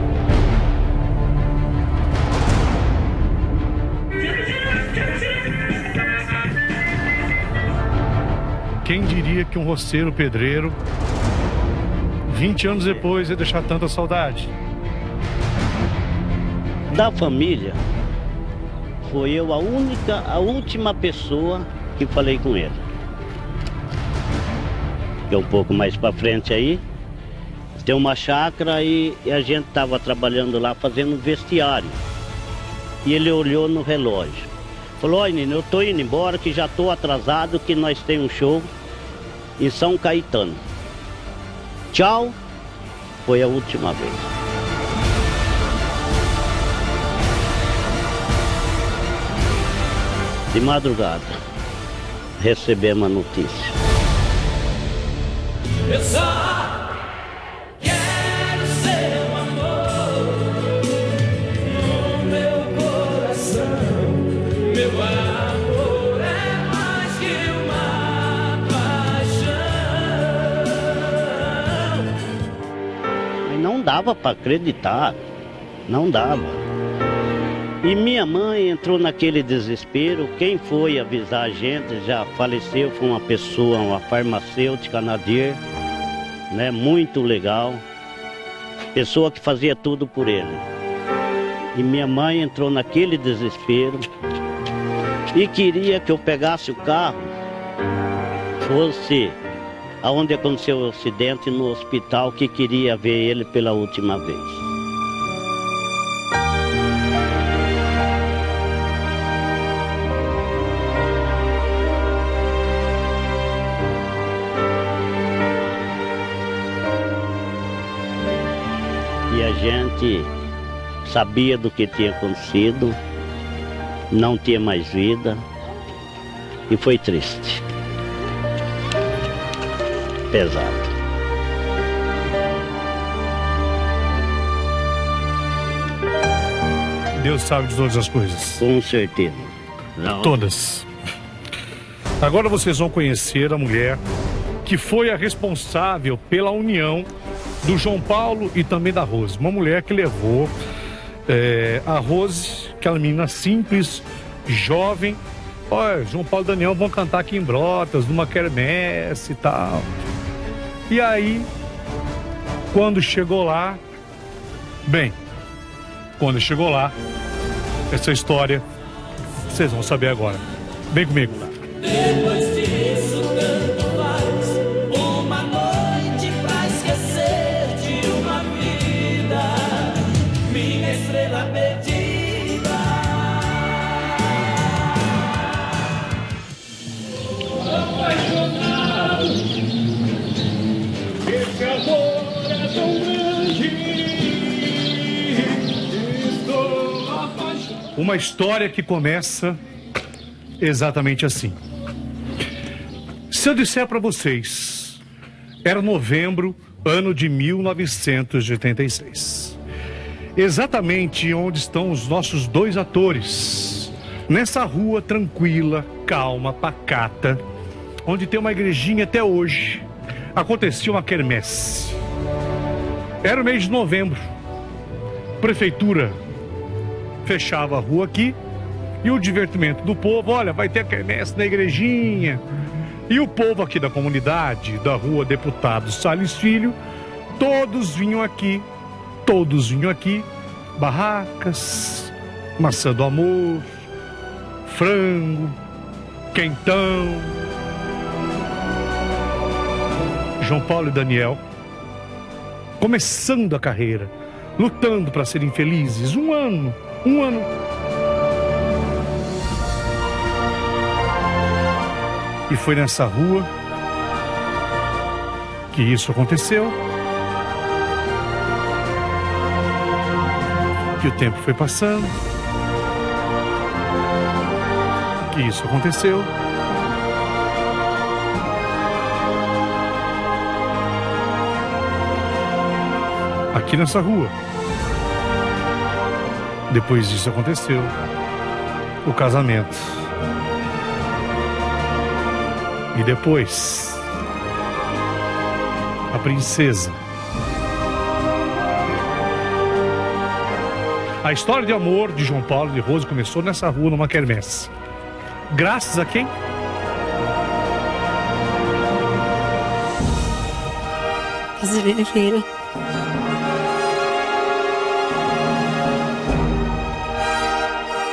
Speaker 1: Quem diria que um roceiro pedreiro, 20 anos depois, ia deixar tanta saudade?
Speaker 5: Da família, foi eu a única, a última pessoa que falei com ele. Que é um pouco mais pra frente aí. Tem uma chácara e, e a gente tava trabalhando lá fazendo vestiário. E ele olhou no relógio. Falou, olha, eu tô indo embora que já tô atrasado, que nós temos um show em São Caetano. Tchau. Foi a última vez. De madrugada, recebemos a notícia. Dava para acreditar, não dava. E minha mãe entrou naquele desespero. Quem foi avisar a gente? Já faleceu, foi uma pessoa, uma farmacêutica Nadir, né? Muito legal. Pessoa que fazia tudo por ele. E minha mãe entrou naquele desespero e queria que eu pegasse o carro, fosse aonde aconteceu o acidente no hospital que queria ver ele pela última vez. Gente sabia do que tinha acontecido, não tinha mais vida e foi triste. Pesado.
Speaker 1: Deus sabe de todas as coisas.
Speaker 5: Com certeza.
Speaker 1: Todas. Agora vocês vão conhecer a mulher que foi a responsável pela união do João Paulo e também da Rose. Uma mulher que levou é, a Rose, aquela menina simples, jovem. Olha, João Paulo e Daniel vão cantar aqui em Brotas, numa quermesse e tal. E aí, quando chegou lá, bem, quando chegou lá, essa história vocês vão saber agora. Vem comigo.
Speaker 2: Depois Uma
Speaker 1: história que começa exatamente assim. Se eu disser para vocês, era novembro, ano de 1986. Exatamente onde estão os nossos dois atores. Nessa rua tranquila, calma, pacata, onde tem uma igrejinha até hoje, acontecia uma quermesse. Era o mês de novembro. Prefeitura fechava a rua aqui e o divertimento do povo, olha, vai ter a quermesse na igrejinha. E o povo aqui da comunidade, da rua Deputado Salles Filho, todos vinham aqui, todos vinham aqui, barracas, maçã do amor, frango, quentão. João Paulo e Daniel, começando a carreira, lutando para serem felizes, um ano, um ano. E foi nessa rua que isso aconteceu. Que o tempo foi passando. Que isso aconteceu. Aqui nessa rua. Depois disso aconteceu o casamento. E depois, a princesa. A história de amor de João Paulo e de Rose começou nessa rua, numa quermesse. Graças a quem?
Speaker 6: Casimiro Filho.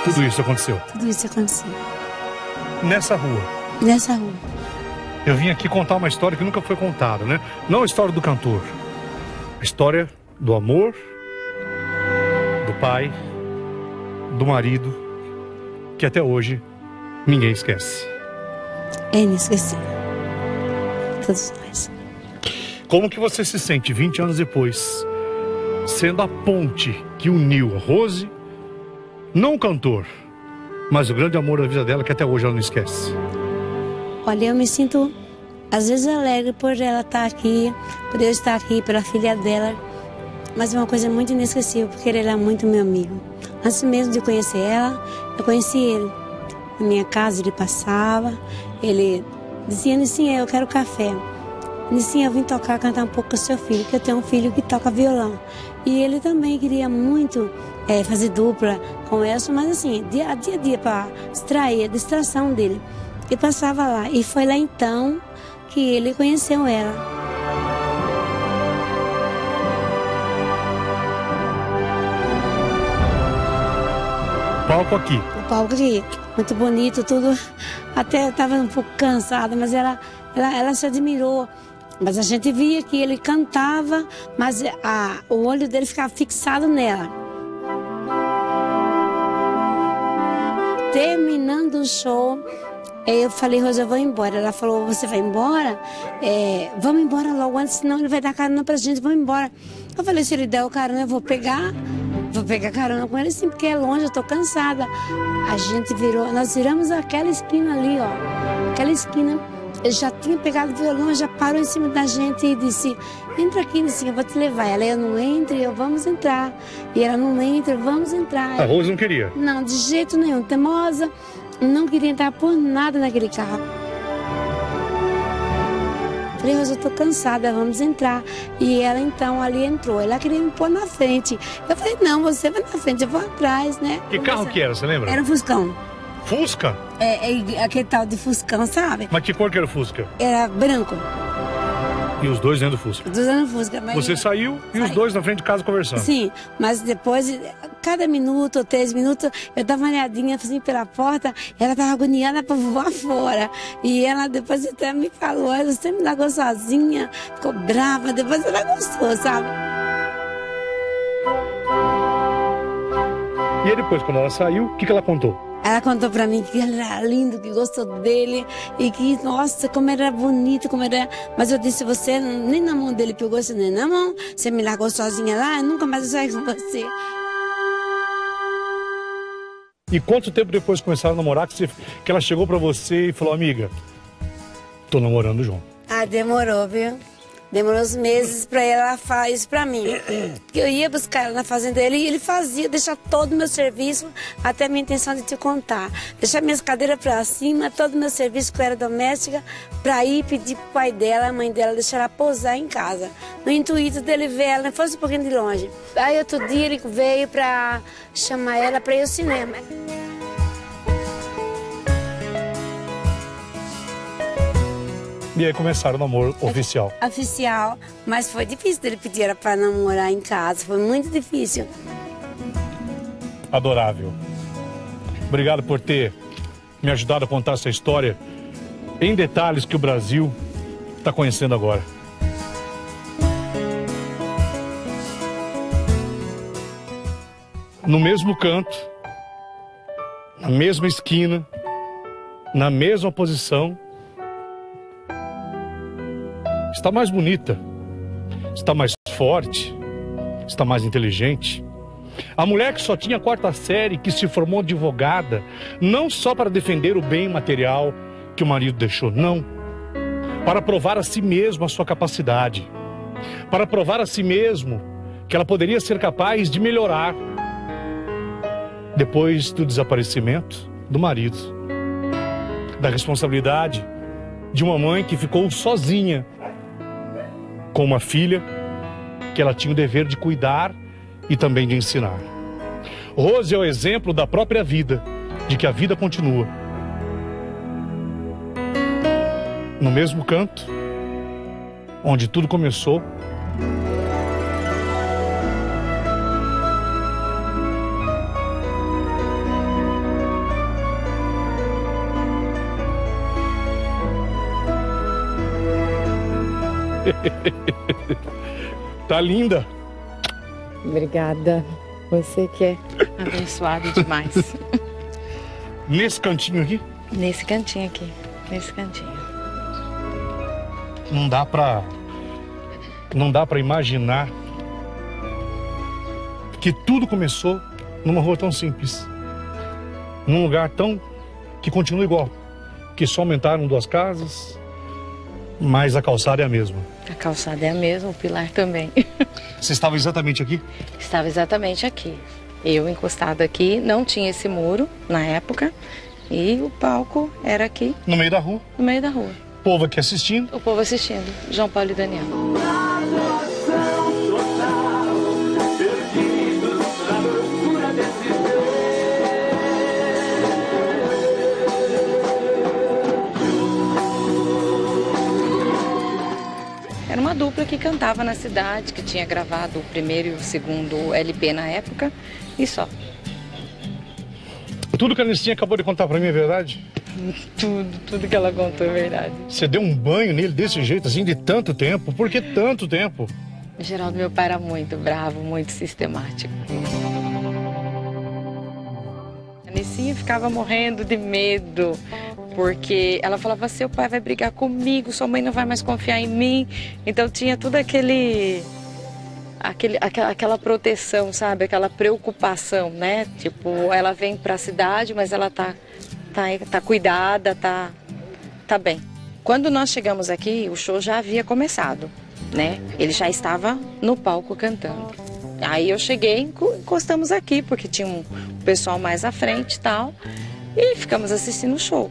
Speaker 1: Tudo isso aconteceu.
Speaker 6: Tudo isso aconteceu.
Speaker 1: Nessa rua.
Speaker 6: Nessa rua.
Speaker 1: Eu vim aqui contar uma história que nunca foi contada, né? Não a história do cantor. A história do amor, do pai, do marido, que até hoje ninguém esquece.
Speaker 6: É inesquecível. Todos nós.
Speaker 1: Como que você se sente 20 anos depois, sendo a ponte que uniu Rose, não o cantor, mas o grande amor da vida dela que até hoje ela não esquece?
Speaker 6: Olha, eu me sinto às vezes alegre por ela estar aqui, por eu estar aqui, pela filha dela. Mas é uma coisa muito inesquecível, porque ele era muito meu amigo. Antes mesmo de conhecer ela, eu conheci ele. Na minha casa ele passava, ele dizia, Nissinha, eu quero café. Nissinha, eu vim tocar, cantar um pouco com seu filho, que eu tenho um filho que toca violão. E ele também queria muito eh, fazer dupla com Elson, mas assim, dia a dia, a dia para distrair, a distração dele. E passava lá. E foi lá então que ele conheceu ela.
Speaker 1: Palco aqui.
Speaker 6: O palco aqui, muito bonito, tudo. Até estava um pouco cansada, mas ela, ela, ela se admirou Mas a gente via que ele cantava, mas a, o olho dele ficava fixado nela. Terminando o show, eu falei, Rosa, eu vou embora. Ela falou, você vai embora? É, vamos embora logo antes, senão ele vai dar carona pra gente, vamos embora. Eu falei, se ele der o carona, eu vou pegar. Vou pegar carona com ele sim, porque é longe, eu tô cansada. A gente virou, nós viramos aquela esquina ali, ó. Aquela esquina. Ele já tinha pegado o violão, já parou em cima da gente e disse, entra aqui, eu vou te levar. Ela, eu não entre, eu vamos entrar. E ela não entra, vamos entrar.
Speaker 1: A Rose não queria.
Speaker 6: Não, de jeito nenhum. Temosa, não queria entrar por nada naquele carro. Falei, Rosa, eu tô cansada, vamos entrar. E ela então ali entrou. Ela queria me pôr na frente. Eu falei, não, você vai na frente, eu vou atrás, né?
Speaker 1: Que carro que era, você lembra?
Speaker 6: Era um Fuscão.
Speaker 1: Fusca?
Speaker 6: É, é aquele tal de Fuscão, sabe?
Speaker 1: Mas que cor que era o Fusca?
Speaker 6: Era branco.
Speaker 1: E os dois dentro do Fusca.
Speaker 6: Dos anos Fusca. Mas...
Speaker 1: Você saiu e os dois na frente de casa conversando.
Speaker 6: Sim, mas depois, cada minuto ou três minutos, eu dava uma olhadinha assim pela porta, ela tava agoniada pra voar fora. E ela depois até me falou, ela sempre largou sozinha, ficou brava, depois ela gostou, sabe?
Speaker 1: E aí depois, quando ela saiu, o que, que ela contou?
Speaker 6: Ela contou pra mim que ele era lindo, que gostou dele e que, nossa, como era bonito, como era. Mas eu disse: você nem na mão dele pegou, você nem na mão, você me largou sozinha lá, eu nunca mais saio com você.
Speaker 1: E quanto tempo depois começaram a namorar que, você, que ela chegou pra você e falou: amiga, tô namorando o João?
Speaker 6: Ah, demorou, viu? Demorou uns meses pra ela falar isso pra mim. Porque eu ia buscar ela na fazenda dele e ele fazia, deixar todo o meu serviço, até a minha intenção de te contar. Deixar minhas cadeiras pra cima, todo o meu serviço que era doméstica, pra ir pedir pro pai dela, a mãe dela, deixar ela pousar em casa. No intuito dele ver ela, fosse um pouquinho de longe. Aí outro dia ele veio pra chamar ela pra ir ao cinema.
Speaker 1: E aí começaram o namoro oficial.
Speaker 6: Oficial, mas foi difícil dele pedir ela pra namorar em casa, foi muito difícil.
Speaker 1: Adorável. Obrigado por ter me ajudado a contar essa história em detalhes que o Brasil está conhecendo agora. No mesmo canto, na mesma esquina, na mesma posição, está mais bonita, está mais forte, está mais inteligente. A mulher que só tinha quarta série, que se formou advogada, não só para defender o bem material que o marido deixou, não. Para provar a si mesmo a sua capacidade. Para provar a si mesmo que ela poderia ser capaz de melhorar depois do desaparecimento do marido. Da responsabilidade de uma mãe que ficou sozinha com uma filha que ela tinha o dever de cuidar e também de ensinar. Rose é o exemplo da própria vida, de que a vida continua. No mesmo canto, onde tudo começou, tá linda.
Speaker 3: Obrigada. Você que é abençoado demais. [LAUGHS]
Speaker 1: Nesse cantinho aqui,
Speaker 3: Nesse cantinho aqui. Nesse cantinho.
Speaker 1: não dá pra. Não dá pra imaginar que tudo começou numa rua tão simples. Num lugar tão. que continua igual. Que só aumentaram duas casas, mas a calçada é a mesma.
Speaker 3: A calçada é a mesma, o pilar também. [LAUGHS]
Speaker 1: Você estava exatamente aqui?
Speaker 3: Estava exatamente aqui. Eu encostado aqui, não tinha esse muro na época. E o palco era aqui,
Speaker 1: No meio da rua.
Speaker 3: no meio da rua.
Speaker 1: Povo aqui assistindo.
Speaker 3: O povo assistindo. João Paulo e Daniel. Dupla que cantava na cidade, que tinha gravado o primeiro e o segundo LP na época, e só.
Speaker 1: Tudo que a Anistinha acabou de contar pra mim é verdade?
Speaker 3: tudo, tudo que ela contou é verdade.
Speaker 12: Você deu um banho nele desse jeito, assim, de tanto tempo? Por que tanto tempo?
Speaker 3: Geraldo, meu pai era muito bravo, muito sistemático. A Nicinha ficava morrendo de medo, porque ela falava: seu pai vai brigar comigo, sua mãe não vai mais confiar em mim. Então tinha tudo aquele. Aquele, aquela, aquela proteção, sabe? Aquela preocupação, né? Tipo, ela vem para a cidade, mas ela tá, tá, tá cuidada, tá, tá bem. Quando nós chegamos aqui, o show já havia começado, né? Ele já estava no palco cantando. Aí eu cheguei, enco- encostamos aqui, porque tinha um pessoal mais à frente e tal, e ficamos assistindo o show.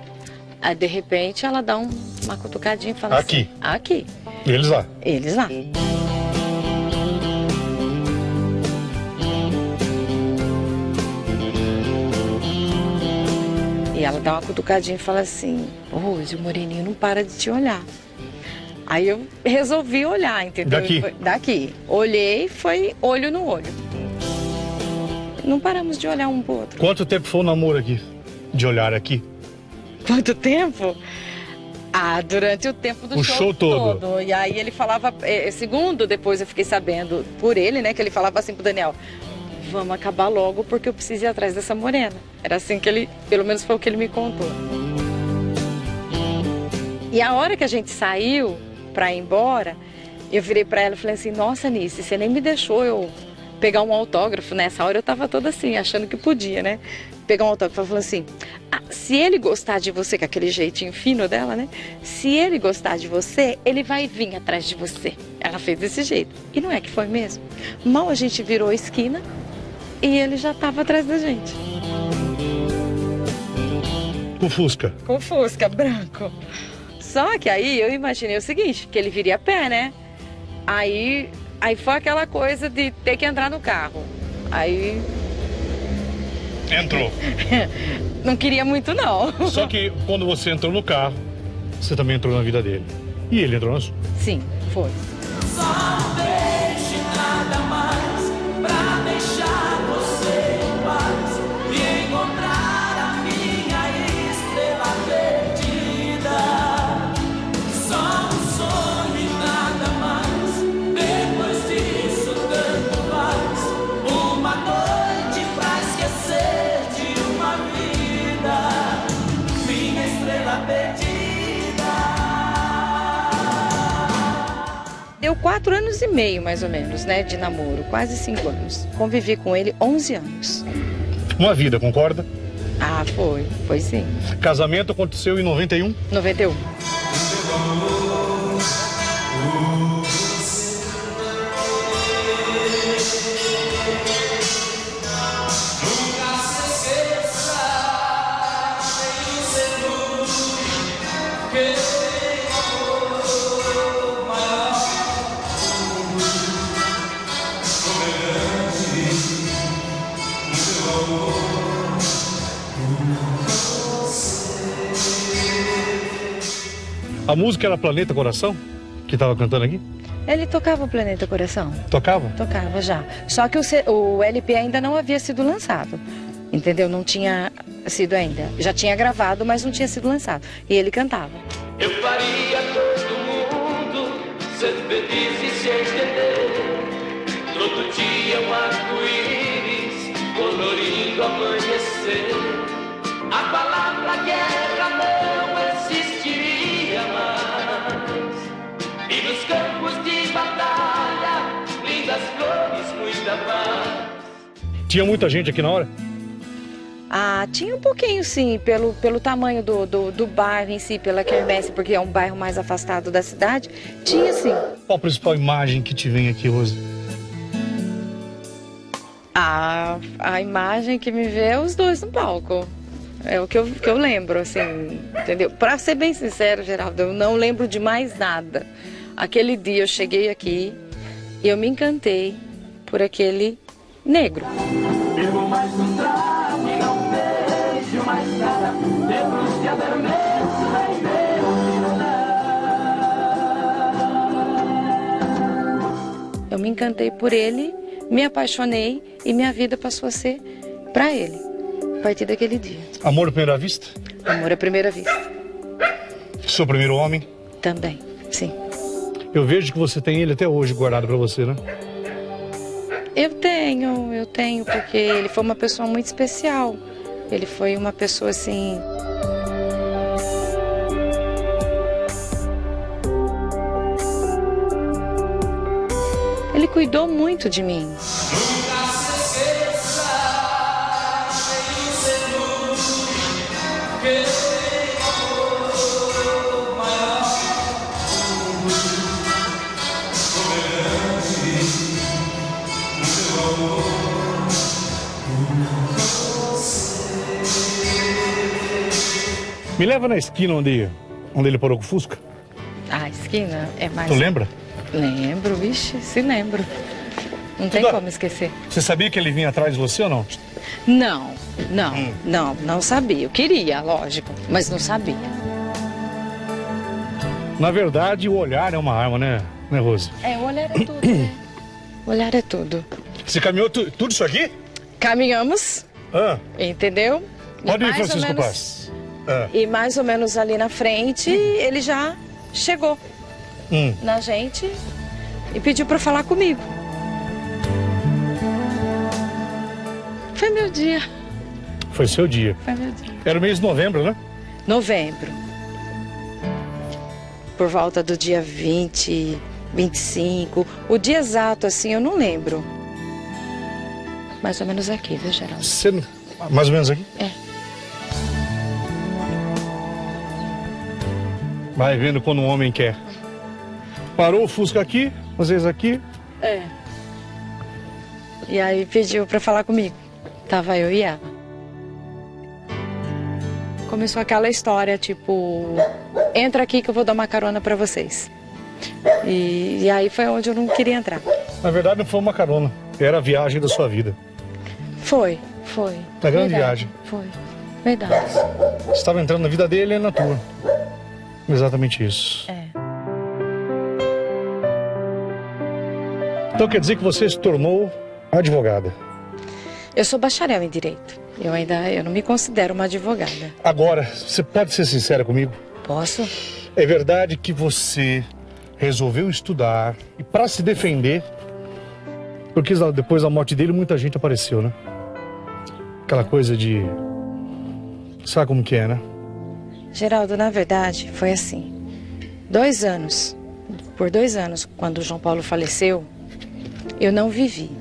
Speaker 3: Aí, de repente, ela dá um- uma cutucadinha e fala
Speaker 12: Aqui.
Speaker 3: assim... Aqui.
Speaker 12: Eles lá.
Speaker 3: Eles lá. E ela dá uma cutucadinha e fala assim: Rose, o moreninho não para de te olhar. Aí eu resolvi olhar, entendeu?
Speaker 12: Daqui?
Speaker 3: Foi- Daqui. Olhei, foi olho no olho. Não paramos de olhar um pro outro.
Speaker 12: Quanto tempo foi o namoro aqui? De olhar aqui?
Speaker 3: Quanto tempo? Ah, durante o tempo do
Speaker 12: O
Speaker 3: show,
Speaker 12: show todo.
Speaker 3: E aí ele falava, é, segundo depois eu fiquei sabendo por ele, né, que ele falava assim pro Daniel: "Vamos acabar logo porque eu preciso ir atrás dessa morena". Era assim que ele, pelo menos foi o que ele me contou. E a hora que a gente saiu pra ir embora, eu virei pra ela e falei assim: "Nossa, Nice, você nem me deixou eu pegar um autógrafo nessa hora eu tava toda assim, achando que podia, né? Pegar um autógrafo, falou assim: "Ah, se ele gostar de você, com aquele jeitinho fino dela, né? Se ele gostar de você, ele vai vir atrás de você. Ela fez desse jeito. E não é que foi mesmo? Mal a gente virou a esquina e ele já tava atrás da gente.
Speaker 12: Com Fusca.
Speaker 3: Com Fusca branco. Só que aí eu imaginei o seguinte, que ele viria a pé, né? Aí, aí foi aquela coisa de ter que entrar no carro. Aí
Speaker 12: Entrou. [LAUGHS]
Speaker 3: não queria muito não. [LAUGHS]
Speaker 12: Só que quando você entrou no carro, você também entrou na vida dele. E ele entrou na sua.
Speaker 3: Sim, foi. Quatro anos e meio, mais ou menos, né, de namoro, quase cinco anos. Convivi com ele 11 anos.
Speaker 12: Uma vida, concorda?
Speaker 3: Ah, foi, foi sim.
Speaker 12: Casamento aconteceu em 91.
Speaker 3: 91.
Speaker 12: Música era Planeta Coração, que tava cantando aqui?
Speaker 3: Ele tocava o Planeta Coração?
Speaker 12: Tocava?
Speaker 3: Tocava já. Só que o, C- o LP ainda não havia sido lançado. Entendeu? Não tinha sido ainda. Já tinha gravado, mas não tinha sido lançado. E ele cantava.
Speaker 2: Eu faria todo mundo ser feliz e se entender. Todo dia um arco-íris colorindo amanhecer.
Speaker 12: Tinha muita gente aqui na hora?
Speaker 3: Ah, tinha um pouquinho sim, pelo, pelo tamanho do, do, do bairro em si, pela quermesse, porque é um bairro mais afastado da cidade. Tinha sim.
Speaker 12: Qual a principal imagem que te vem aqui, Rose?
Speaker 3: A, a imagem que me vê é os dois no palco. É o que eu, que eu lembro, assim, entendeu? Pra ser bem sincero, Geraldo, eu não lembro de mais nada. Aquele dia eu cheguei aqui e eu me encantei por aquele negro.
Speaker 2: Bebo mais um trago e não vejo mais nada. Depois de adormeço, vem
Speaker 3: Eu me encantei por ele, me apaixonei e minha vida passou a ser pra ele. A partir daquele dia.
Speaker 12: Amor à primeira vista?
Speaker 3: Amor à primeira vista.
Speaker 1: Seu primeiro homem?
Speaker 3: Também, sim.
Speaker 1: Eu vejo que você tem ele até hoje guardado pra você, né?
Speaker 3: Eu tenho, eu tenho, porque ele foi uma pessoa muito especial. Ele foi uma pessoa assim. Ele cuidou muito de mim.
Speaker 1: Me leva na esquina onde, onde ele parou com o Fusca.
Speaker 3: A esquina é mais.
Speaker 1: Tu lembra?
Speaker 3: Lembro, vixe, se lembro. Não tem
Speaker 1: Tudo-
Speaker 3: como esquecer.
Speaker 1: Você sabia que ele vinha atrás de você ou não?
Speaker 3: Não, não,
Speaker 1: Hum.
Speaker 3: não, não sabia. Eu queria, lógico, mas não sabia.
Speaker 1: Na verdade, o olhar é uma arma, né, né Rose?
Speaker 3: É, o olhar é tudo, né? [COUGHS] O olhar é tudo.
Speaker 1: Você caminhou tu- tudo isso aqui?
Speaker 3: Caminhamos,
Speaker 1: Ah,
Speaker 3: entendeu?
Speaker 1: Pode ir, Francisco
Speaker 3: menos-
Speaker 1: Paz. Ah,
Speaker 3: E mais ou menos ali na frente, ele já chegou
Speaker 1: hum.
Speaker 3: na gente e pediu para falar comigo. Foi meu dia,
Speaker 1: Foi seu dia.
Speaker 3: foi meu dia.
Speaker 1: Era o mês de novembro, né?
Speaker 3: Novembro. Por volta do dia 20, 25. O dia exato, assim, eu não lembro. Mais ou menos aqui, viu, Geraldo?
Speaker 1: Você, mais ou menos aqui?
Speaker 3: É.
Speaker 1: Vai vendo quando um homem quer. Parou o Fusca aqui, às vezes aqui.
Speaker 3: É. E aí pediu pra falar comigo. Tava eu e ela. Começou aquela história, tipo, entra aqui que eu vou dar uma carona pra vocês. E, e aí foi onde eu não queria entrar.
Speaker 1: Na verdade, não foi uma carona. Era a viagem da sua vida.
Speaker 3: Foi, foi.
Speaker 1: Uma grande
Speaker 3: Verdade,
Speaker 1: viagem.
Speaker 3: Foi. Verdade.
Speaker 1: Você estava entrando na vida dele e na tua. Exatamente isso.
Speaker 3: É.
Speaker 1: Então quer dizer que você se tornou advogada.
Speaker 3: Eu sou bacharel em direito. Eu ainda eu não me considero uma advogada.
Speaker 1: Agora, você pode ser sincera comigo?
Speaker 3: Posso?
Speaker 1: É verdade que você resolveu estudar e para se defender, porque depois da morte dele muita gente apareceu, né? Aquela coisa de sabe como que é, né?
Speaker 3: Geraldo, na verdade, foi assim. Dois anos, por dois anos, quando o João Paulo faleceu, eu não vivi.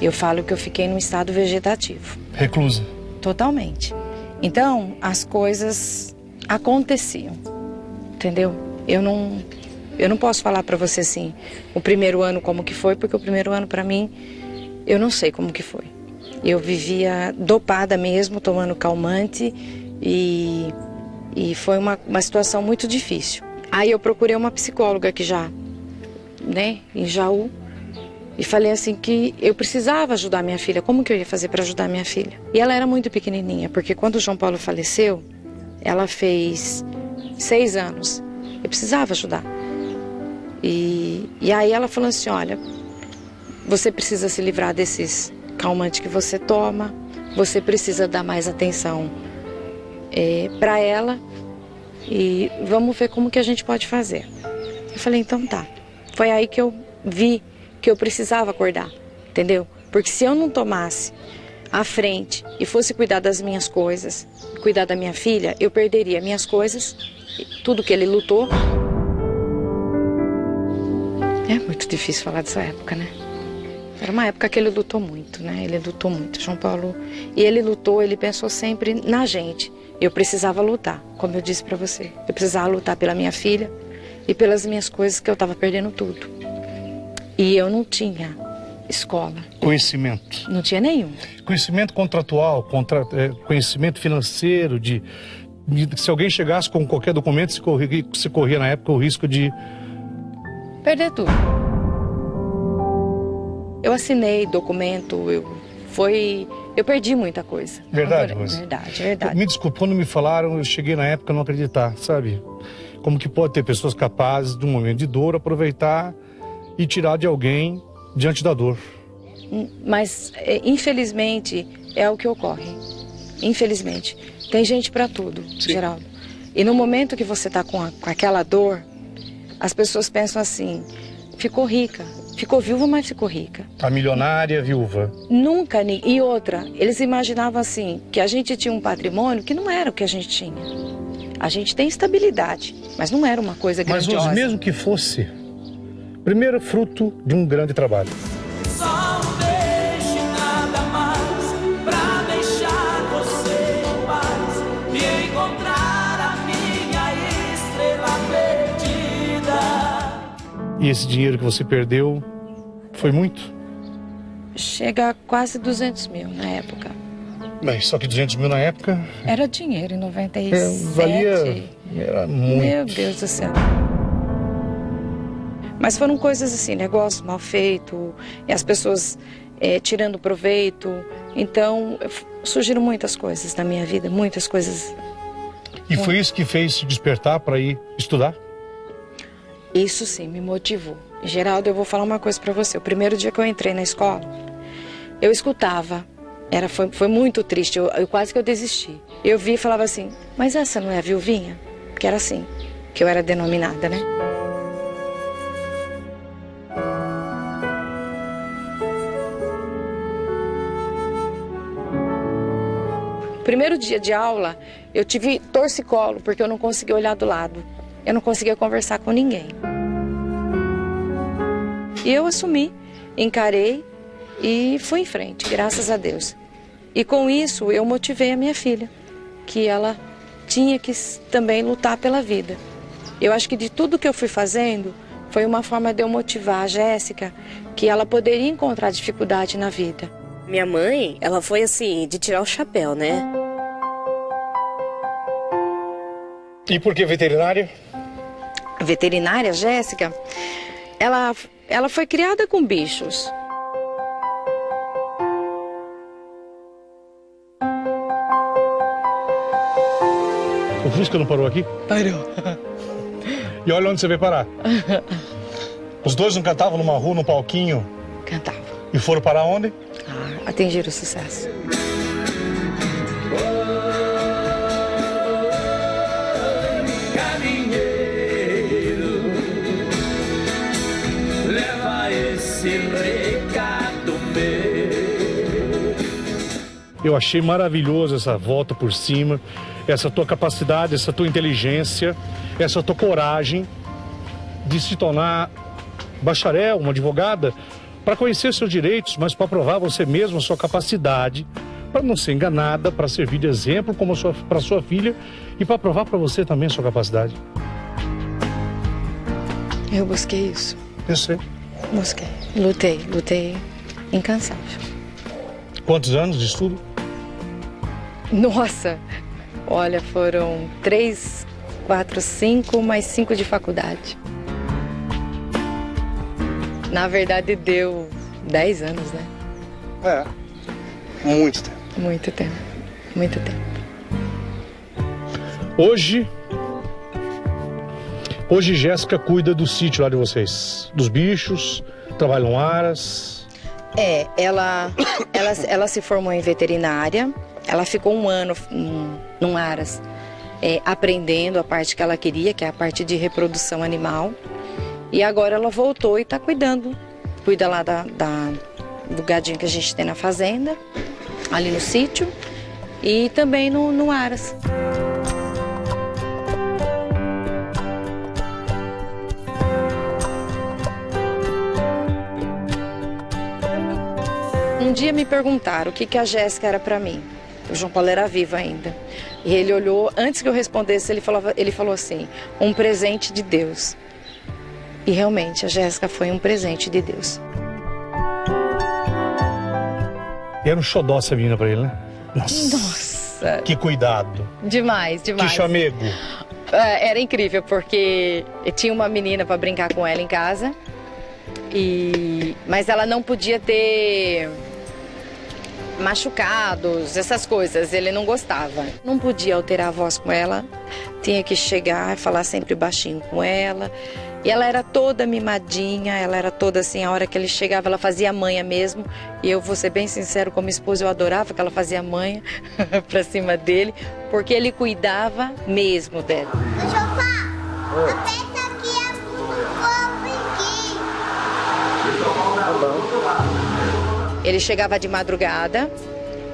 Speaker 3: Eu falo que eu fiquei num estado vegetativo,
Speaker 1: Reclusa.
Speaker 3: totalmente. Então, as coisas aconteciam, entendeu? Eu não, eu não posso falar pra você assim, o primeiro ano como que foi, porque o primeiro ano pra mim, eu não sei como que foi. Eu vivia dopada mesmo, tomando calmante e, e foi uma, uma situação muito difícil. Aí eu procurei uma psicóloga aqui já, né, em Jaú, e falei assim que eu precisava ajudar minha filha. Como que eu ia fazer para ajudar minha filha? E ela era muito pequenininha, porque quando o João Paulo faleceu, ela fez seis anos. Eu precisava ajudar. E, e aí ela falou assim, olha, você precisa se livrar desses calmantes que você toma, você precisa dar mais atenção para ela e vamos ver como que a gente pode fazer. Eu falei, então tá. Foi aí que eu vi que eu precisava acordar, entendeu? Porque se eu não tomasse a frente e fosse cuidar das minhas coisas, cuidar da minha filha, eu perderia minhas coisas, tudo que ele lutou. É muito difícil falar dessa época, né? Era uma época que ele lutou muito, né? Ele lutou muito, João Paulo. E ele lutou, ele pensou sempre na gente. Eu precisava lutar, como eu disse para você. Eu precisava lutar pela minha filha e pelas minhas coisas que eu estava perdendo tudo. E eu não tinha escola,
Speaker 1: Conhecimento.
Speaker 3: não tinha nenhum.
Speaker 1: Conhecimento contratual, contra, é, conhecimento financeiro, de, de- se alguém chegasse com qualquer documento, se corria, se corria na época o risco de.
Speaker 3: Perder tudo. Eu assinei documento, eu foi, eu perdi muita coisa.
Speaker 1: Verdade,
Speaker 3: Agora? Verdade, verdade.
Speaker 1: Me desculpe, quando me falaram, eu cheguei na época a não acreditar, sabe? Como que pode ter pessoas capazes, de um momento de dor, aproveitar e tirar de alguém diante da dor.
Speaker 3: Mas, é, infelizmente, é o que ocorre. Infelizmente. Tem gente para tudo, Geraldo. E no momento que você tá com, com aquela dor, as pessoas pensam assim: ficou rica, ficou viúva, mas ficou rica.
Speaker 1: A milionária viúva.
Speaker 3: Nunca, e outra, eles imaginavam assim, que a gente tinha um patrimônio que não era o que a gente tinha. A gente tem estabilidade, mas não era uma coisa
Speaker 1: Mas
Speaker 3: grandiosa.
Speaker 1: os mesmo que fosse, primeiro fruto de um grande trabalho.
Speaker 13: E
Speaker 1: esse dinheiro que você perdeu foi muito?
Speaker 3: Chega a quase 200 mil na época.
Speaker 1: Mas só que 200 mil na época
Speaker 3: Era dinheiro em 97.
Speaker 1: é, valia. Era muito.
Speaker 3: Meu Deus do céu. Mas foram coisas assim, negócio mal feito, e as pessoas eh, tirando proveito. Então, surgiram muitas coisas na minha vida, muitas coisas.
Speaker 1: E foi isso que fez se despertar para ir estudar?
Speaker 3: Isso sim me motivou. Geraldo, eu vou falar uma coisa pra você. O primeiro dia que eu entrei na escola, eu escutava. Era, foi, foi muito triste, eu, eu quase que eu desisti. Eu vi e falava assim, mas essa não é a viuvinha? Que era assim, que eu era denominada, né? Primeiro dia de aula, eu tive torcicolo, porque eu não conseguia olhar do lado. Eu não conseguia conversar com ninguém. E eu assumi, encarei e fui em frente, graças a Deus. E com isso eu motivei a minha filha, que ela tinha que também lutar pela vida. Eu acho que de tudo que eu fui fazendo, foi uma forma de eu motivar a Jéssica que ela poderia encontrar dificuldade na vida.
Speaker 7: Minha mãe, ela foi assim, de tirar o chapéu, né?
Speaker 1: E por que veterinária?
Speaker 3: A veterinária Jéssica, ela, ela foi criada com bichos.
Speaker 1: O Fusca não parou aqui?
Speaker 3: Parou. [LAUGHS]
Speaker 1: E olha onde você veio parar. [LAUGHS] Os dois não cantavam numa rua, num palquinho?
Speaker 3: Cantava.
Speaker 1: E foram para onde?
Speaker 3: Atingiram o sucesso.
Speaker 1: Eu achei maravilhoso essa volta por cima, essa tua capacidade, essa tua inteligência, essa tua coragem de se tornar bacharel, uma advogada, para conhecer seus direitos, mas para provar você mesmo a sua capacidade, para não ser enganada, para servir de exemplo como para sua filha e para provar para você também a sua capacidade.
Speaker 3: Eu busquei isso.
Speaker 1: Eu sei.
Speaker 3: Busquei. Lutei, lutei incansável.
Speaker 1: Quantos anos de estudo?
Speaker 3: Nossa, olha, foram três, quatro, cinco, mais cinco de faculdade. Na verdade, deu dez anos, né?
Speaker 1: É. Muito tempo.
Speaker 3: Muito tempo. Muito tempo.
Speaker 1: Hoje. Hoje Jéssica cuida do sítio lá de vocês. Dos bichos, trabalham aras.
Speaker 3: É, ela, ela, ela se formou em veterinária. Ela ficou um ano num, Aras é, aprendendo a parte que ela queria, que é a parte de reprodução animal. E agora ela voltou e está cuidando. Cuida lá da, da- do gadinho que a gente tem na fazenda, ali no sítio, e também no, no Aras. Um dia me perguntaram o que, que a Jéssica era para mim. O João Paulo era vivo ainda. E ele olhou, antes que eu respondesse, ele, falava, ele falou assim: um presente de Deus. E realmente, a Jéssica foi um presente de Deus.
Speaker 1: E era um xodó essa menina pra ele, né? Nossa.
Speaker 3: Nossa.
Speaker 1: Que cuidado.
Speaker 3: Demais, demais.
Speaker 1: Que chamego.
Speaker 3: É, Era incrível, porque tinha uma menina para brincar com ela em casa. E... Mas ela não podia ter machucados, essas coisas. Ele não gostava. Não podia alterar a voz com ela. Tinha que chegar e falar sempre baixinho com ela. E ela era toda mimadinha, ela era toda assim, a hora que ele chegava, ela fazia manha mesmo. E eu vou ser bem sincero, como esposa, eu adorava que ela fazia manha [LAUGHS] pra cima dele, porque ele cuidava mesmo dela.
Speaker 8: Aperta
Speaker 3: Ele chegava de madrugada,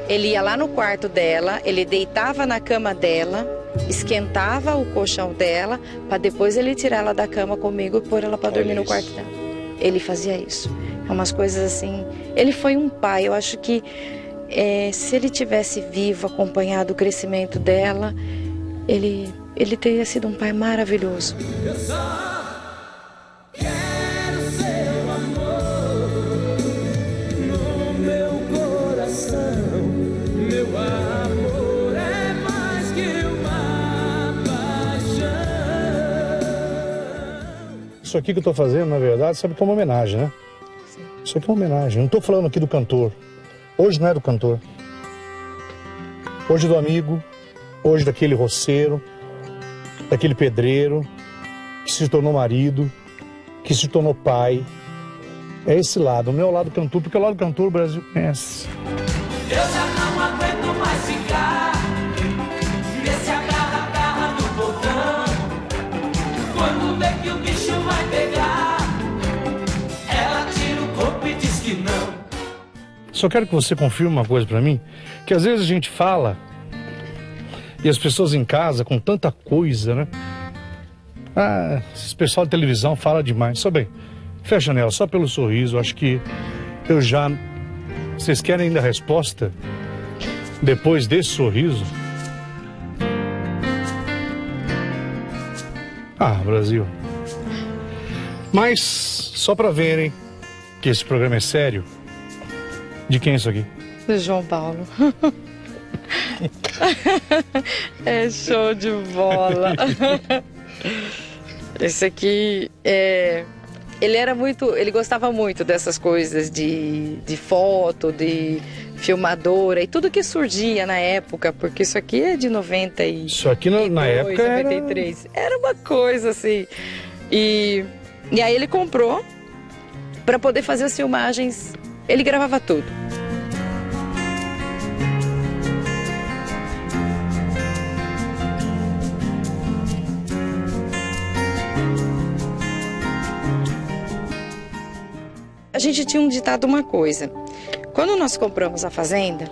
Speaker 3: ele ia lá no quarto dela, ele deitava na cama dela, esquentava o colchão dela, para depois ele tirar ela da cama comigo e pôr ela para dormir no quarto dela. Ele fazia isso. É umas coisas assim. Ele foi um pai. Eu acho que é, se ele tivesse vivo, acompanhado o crescimento dela, ele, ele teria sido um pai maravilhoso.
Speaker 2: Eu
Speaker 1: Isso aqui que eu tô fazendo, na verdade, sabe que é uma homenagem, né? Isso aqui é uma homenagem. Não tô falando aqui do cantor. Hoje não é do cantor. Hoje é do amigo, hoje daquele roceiro, daquele pedreiro que se tornou marido, que se tornou pai. É esse lado, é o lado cantor, porque o lado cantor o Brasil conhece.
Speaker 2: Eu
Speaker 1: Só quero que você confirme uma coisa pra mim, que às vezes a gente fala e as pessoas em casa com tanta coisa, né? Ah, esse pessoal de televisão fala demais. Só bem, fecha a janela só pelo sorriso. Acho que eu já. Vocês querem ainda a resposta depois desse sorriso? Ah, Brasil. Mas só pra verem que esse programa é sério. De quem é isso aqui?
Speaker 3: Do João Paulo. [LAUGHS] é show de bola. [LAUGHS] Esse aqui é. Ele era muito. Ele gostava muito dessas coisas de, de foto, de filmadora e tudo que surgia na época, porque isso aqui é de 90 e.
Speaker 1: Isso aqui na, na época era...
Speaker 3: 93. Era uma coisa assim. E, e aí ele comprou para poder fazer as filmagens. Ele gravava tudo. A gente tinha um ditado uma coisa. Quando nós compramos a fazenda,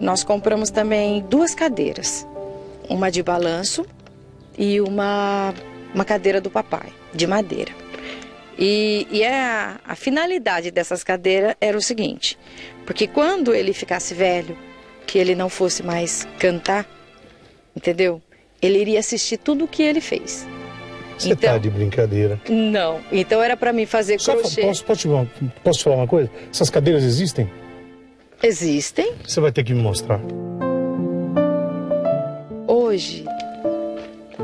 Speaker 3: nós compramos também duas cadeiras. Uma de balanço e uma, uma cadeira do papai, de madeira. E, e é a, a finalidade dessas cadeiras era o seguinte: porque quando ele ficasse velho, que ele não fosse mais cantar, entendeu? Ele iria assistir tudo o que ele fez.
Speaker 1: Você tá de brincadeira.
Speaker 3: Não. Então era para mim fazer
Speaker 1: Só
Speaker 3: crochê.
Speaker 1: posso, posso, posso te falar uma coisa? Essas cadeiras existem?
Speaker 3: Existem.
Speaker 1: Você vai ter que me mostrar.
Speaker 3: Hoje,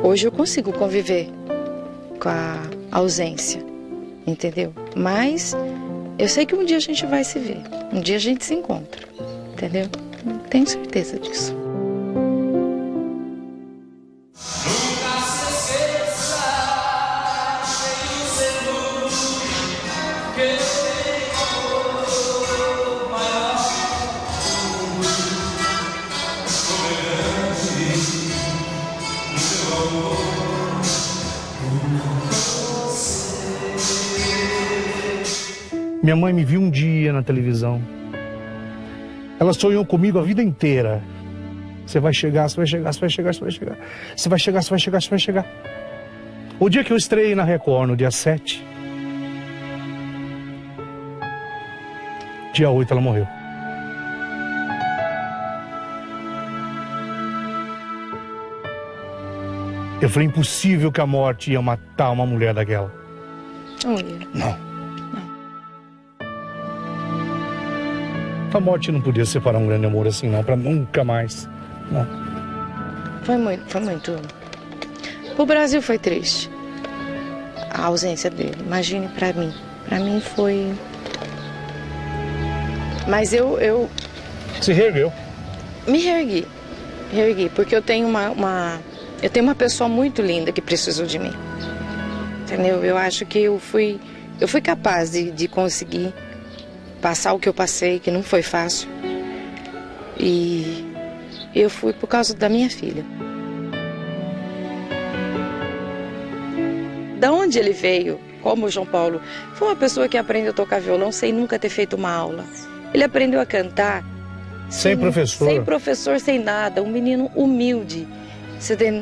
Speaker 3: hoje eu consigo conviver com a ausência, entendeu? Mas eu sei que um dia a gente vai se ver, um dia a gente se encontra, entendeu? Tenho certeza disso.
Speaker 1: Minha mãe me viu um dia na televisão. Ela sonhou comigo a vida inteira. Você vai chegar, você vai chegar, você vai chegar, você vai chegar. Você vai chegar, você vai chegar, você vai chegar. O dia que eu estreiei na Record, no dia 7, dia 8 ela morreu. Eu falei, impossível que a morte ia matar uma mulher daquela.
Speaker 3: Olha.
Speaker 1: Não. A morte não podia separar um grande amor assim, não, pra nunca mais. Não.
Speaker 3: Foi muito, foi muito. O Brasil foi triste. A ausência dele. Imagine pra mim. Pra mim foi. Mas eu, eu
Speaker 1: Se reergueu.
Speaker 3: me reergui. Reergui, porque eu tenho uma, uma- Eu tenho uma pessoa muito linda que precisou de mim. Entendeu? Eu acho que eu fui, eu fui capaz de, de conseguir passar o que eu passei, que não foi fácil. E eu fui por causa da minha filha. Da onde ele veio, como o João Paulo, foi uma pessoa que aprendeu a tocar violão sem nunca ter feito uma aula. Ele aprendeu a cantar
Speaker 1: Sem professor.
Speaker 3: sem professor, sem nada, um menino humilde.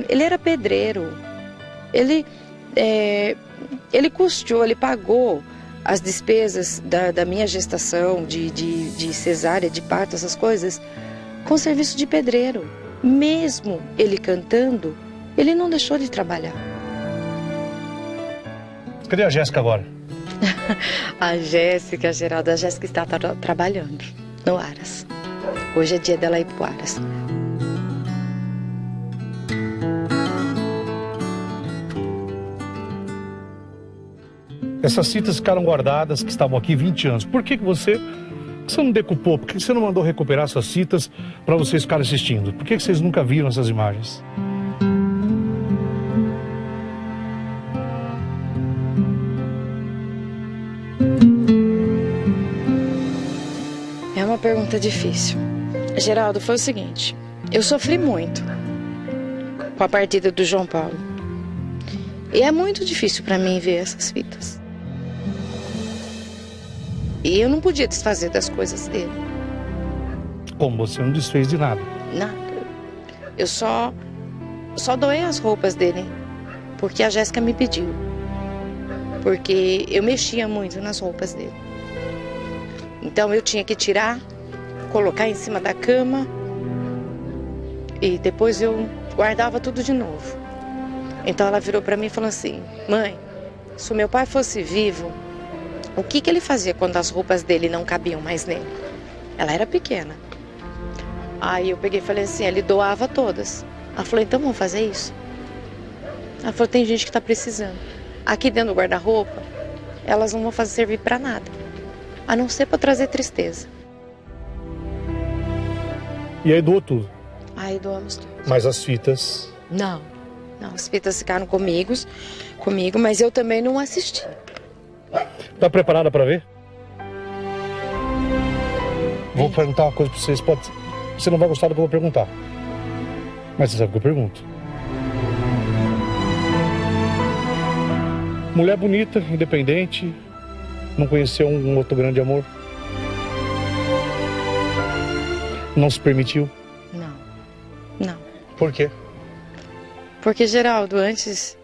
Speaker 3: Ele era pedreiro. Ele, é, ele custeou, ele pagou as despesas da, da minha gestação, de, de, de cesárea, de parto, essas coisas, com serviço de pedreiro. Mesmo ele cantando, ele não deixou de trabalhar.
Speaker 1: Cadê a Jéssica agora? [LAUGHS]
Speaker 3: A Jéssica, Geraldo, a Jéssica está tra- trabalhando no Aras. Hoje é dia dela ir pro Aras.
Speaker 1: Essas fitas ficaram guardadas, que estavam aqui 20 anos. Por que, que você, você não decupou? Por que você não mandou recuperar essas fitas para vocês ficarem assistindo? Por que, que vocês nunca viram essas imagens?
Speaker 3: É uma pergunta difícil. Geraldo, foi o seguinte: eu sofri muito com a partida do João Paulo. E é muito difícil para mim ver essas fitas. E eu não podia desfazer das coisas dele.
Speaker 1: Como você não desfez de nada.
Speaker 3: Nada. Eu só só doei as roupas dele porque a Jéssica me pediu. Porque eu mexia muito nas roupas dele. Então eu tinha que tirar, colocar em cima da cama e depois eu guardava tudo de novo. Então ela virou para mim e falou assim: "Mãe, se o meu pai fosse vivo, o que que ele fazia quando as roupas dele não cabiam mais nele?" Ela era pequena. Aí eu peguei e falei assim, ele doava todas. Ela falou, então vamos fazer isso? Ela falou, tem gente que tá precisando. Aqui dentro do guarda-roupa, elas não vão fazer servir para nada. A não ser para trazer tristeza.
Speaker 1: E aí doou tudo.
Speaker 3: Aí doamos tudo.
Speaker 1: Mas as fitas.
Speaker 3: Não. Não, as fitas ficaram comigo, comigo, mas eu também não assisti.
Speaker 1: Tá preparada para ver? Vou perguntar uma coisa para vocês. Pode... Você não vai gostar do que eu vou perguntar. Mas você sabe o que eu pergunto. Mulher bonita, independente, não conheceu um outro grande amor. Não se permitiu.
Speaker 3: Não. Não.
Speaker 1: Por quê?
Speaker 3: Porque, Geraldo, antes,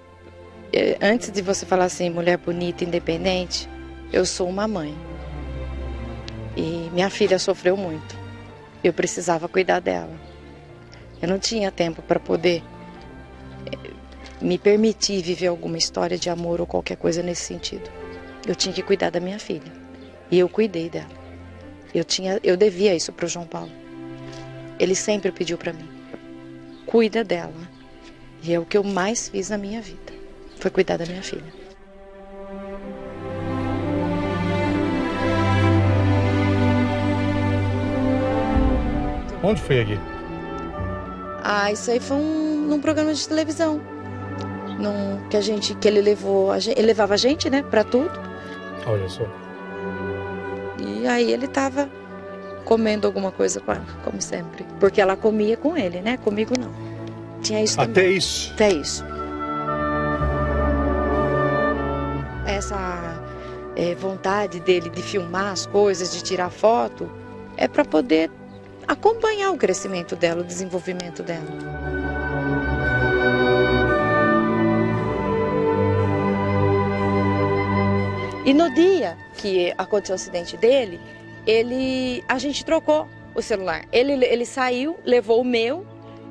Speaker 3: antes de você falar assim, mulher bonita, independente, eu sou uma mãe. E minha filha sofreu muito. Eu precisava cuidar dela. Eu não tinha tempo para poder eh, me permitir viver alguma história de amor ou qualquer coisa nesse sentido. Eu tinha que cuidar da minha filha. E eu cuidei dela. Eu tinha, eu devia isso para o João Paulo. Ele sempre pediu para mim: cuida dela. E é o que eu mais fiz na minha vida. Foi cuidar da minha filha.
Speaker 1: Onde foi aqui?
Speaker 3: Ah, isso aí foi um, num programa de televisão. Num, que a gente, que ele levou, a gente, ele levava a gente, né, pra tudo.
Speaker 1: Olha só.
Speaker 3: E aí ele tava comendo alguma coisa com ela, como sempre. Porque ela comia com ele, né? Comigo não. Tinha isso também.
Speaker 1: Até isso.
Speaker 3: Até isso. Essa é, vontade dele de filmar as coisas, de tirar foto, é para poder acompanhar o crescimento dela, o desenvolvimento dela. E no dia que aconteceu o acidente dele, ele, a gente trocou o celular. Ele, ele saiu, levou o meu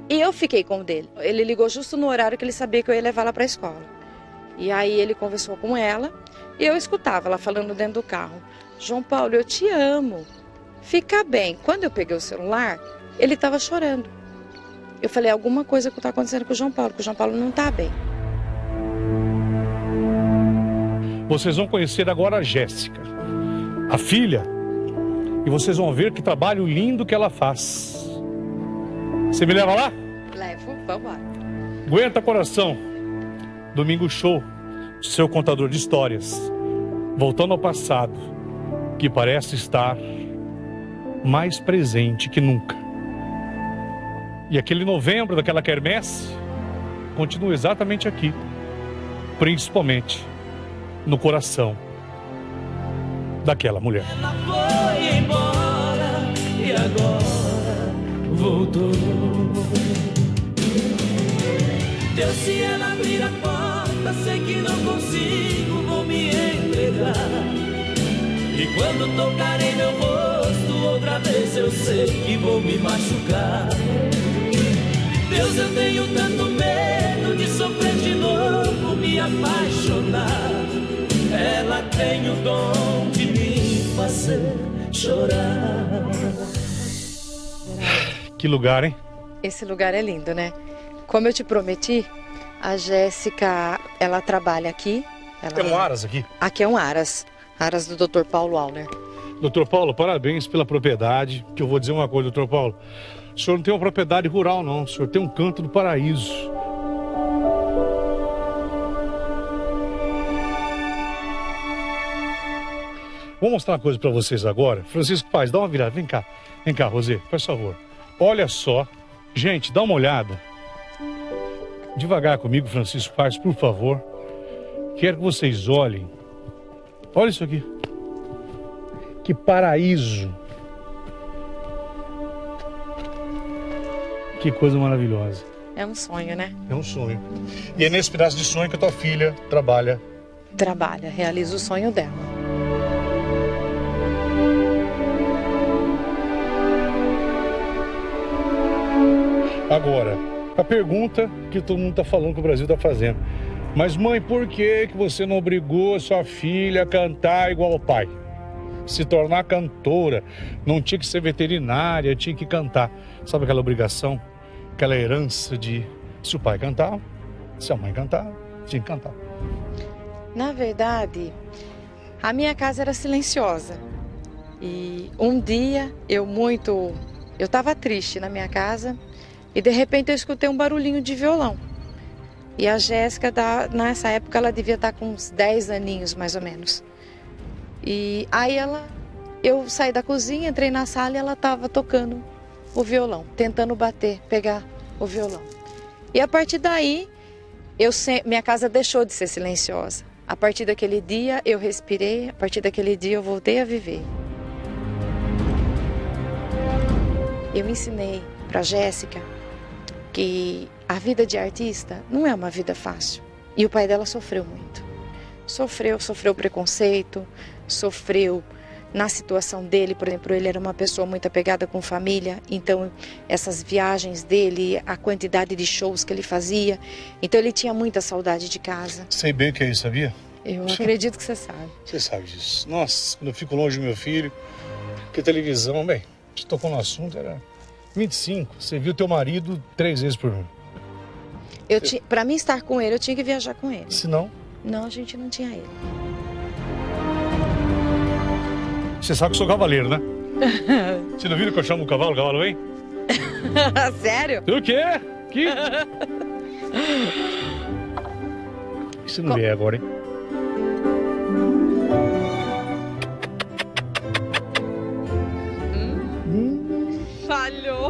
Speaker 3: e eu fiquei com o dele. Ele ligou justo no horário que ele sabia que eu ia levar ela para a escola. E aí ele conversou com ela e eu escutava ela falando dentro do carro: João Paulo, eu te amo. Fica bem. Quando eu peguei o celular, ele estava chorando. Eu falei: alguma coisa que está acontecendo com o João Paulo, que o João Paulo não está bem.
Speaker 1: Vocês vão conhecer agora a Jéssica, a filha, e vocês vão ver que trabalho lindo que ela faz. Você me leva lá?
Speaker 3: Levo, vamos lá.
Speaker 1: Aguenta coração. Domingo show. seu contador de histórias, voltando ao passado, que parece estar mais presente que nunca. E aquele novembro daquela quermesse continua exatamente aqui, principalmente no coração daquela mulher.
Speaker 2: Foi embora e agora voltou. Deus, se ela abrir a porta, sei que não consigo, vou me entregar. E quando tocar em meu rosto outra vez, eu sei que vou me machucar. Deus, eu tenho tanto medo de sofrer de novo, me apaixonar. Ela tem o dom de me fazer chorar.
Speaker 1: Que lugar, hein?
Speaker 3: Esse lugar é lindo, né? Como eu te prometi, a Jéssica, ela trabalha aqui. Ela...
Speaker 1: Tem um Aras aqui.
Speaker 3: Aqui é um Aras. Aras do Dr. Paulo Auler.
Speaker 1: Doutor Paulo, parabéns pela propriedade. Que eu vou dizer uma coisa, doutor Paulo. O senhor não tem uma propriedade rural, não. O senhor tem um canto do paraíso. Vou mostrar uma coisa para vocês agora. Francisco Paz, dá uma virada. Vem cá. Vem cá, Rosê, por favor. Olha só. Gente, dá uma olhada. Devagar comigo, Francisco Paz, por favor. Quero que vocês olhem. Olha isso aqui. Que paraíso. Que coisa maravilhosa.
Speaker 3: É um sonho, né?
Speaker 1: É um sonho. E é nesse pedaço de sonho que a tua filha trabalha.
Speaker 3: Trabalha, realiza o sonho dela.
Speaker 1: Agora, a pergunta que todo mundo está falando que o Brasil está fazendo. Mas mãe, por que, que você não obrigou sua filha a cantar igual ao pai? Se tornar cantora, não tinha que ser veterinária, tinha que cantar. Sabe aquela obrigação, aquela herança de se o pai cantar, se a mãe cantar, tinha que cantar.
Speaker 3: Na verdade, a minha casa era silenciosa. E um dia eu muito. Eu estava triste na minha casa e de repente eu escutei um barulhinho de violão. E a Jéssica, nessa época, ela devia estar com uns 10 aninhos mais ou menos. E aí ela. Eu saí da cozinha, entrei na sala e ela estava tocando o violão, tentando bater, pegar o violão. E a partir daí, eu minha casa deixou de ser silenciosa. A partir daquele dia eu respirei, a partir daquele dia eu voltei a viver. Eu ensinei para Jéssica que a vida de artista não é uma vida fácil. E o pai dela sofreu muito. Sofreu, sofreu preconceito, sofreu na situação dele, por exemplo, ele era uma pessoa muito apegada com família, então essas viagens dele, a quantidade de shows que ele fazia, então ele tinha muita saudade de casa.
Speaker 1: Sei bem o que é isso, sabia?
Speaker 3: Eu acredito que você sabe.
Speaker 1: Você sabe disso. Nossa, quando eu fico longe do meu filho, que televisão, bem, você tocou no assunto, era 25. Você viu teu marido três vezes por ano.
Speaker 3: Eu ti... Para mim estar com ele, eu tinha que viajar com ele.
Speaker 1: Se não?
Speaker 3: Não, a gente não tinha ele.
Speaker 1: Você sabe que eu sou cavaleiro, né? [LAUGHS] Você não viu que eu chamo o cavalo? O cavalo vem? [LAUGHS]
Speaker 3: Sério?
Speaker 1: O quê? Que? [LAUGHS] Isso não vier agora, hein?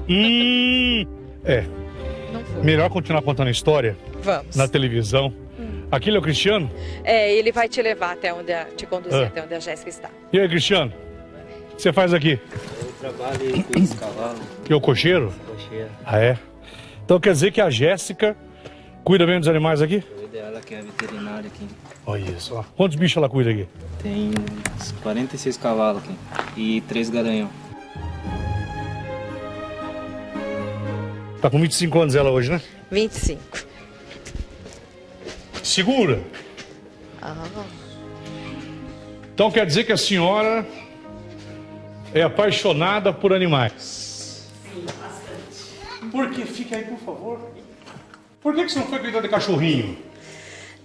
Speaker 1: Hum, [LAUGHS] é. Melhor continuar contando a história
Speaker 3: Vamos.
Speaker 1: na televisão. Aquele é o Cristiano?
Speaker 3: É, ele vai te levar até onde a, te conduzir
Speaker 1: Ah.
Speaker 3: até onde a Jéssica está.
Speaker 1: E aí, Cristiano? O que você faz aqui?
Speaker 14: Eu trabalho com os cavalos.
Speaker 1: Que é o cocheiro?
Speaker 14: Cocheiro.
Speaker 1: Ah, é? Então quer dizer que a Jéssica cuida bem dos animais aqui?
Speaker 14: Ideal é que é veterinária aqui.
Speaker 1: Olha isso, ó. Quantos bichos ela cuida aqui?
Speaker 14: Tem uns 46 cavalos aqui e três garanhão.
Speaker 1: Tá com 25 anos ela hoje, né?
Speaker 3: 25.
Speaker 1: Segura.
Speaker 3: Ah,
Speaker 1: Então quer dizer que a senhora é apaixonada por animais.
Speaker 3: sim, bastante.
Speaker 1: Por que? Fica aí, por favor. Por que, que você não foi cuidar de cachorrinho?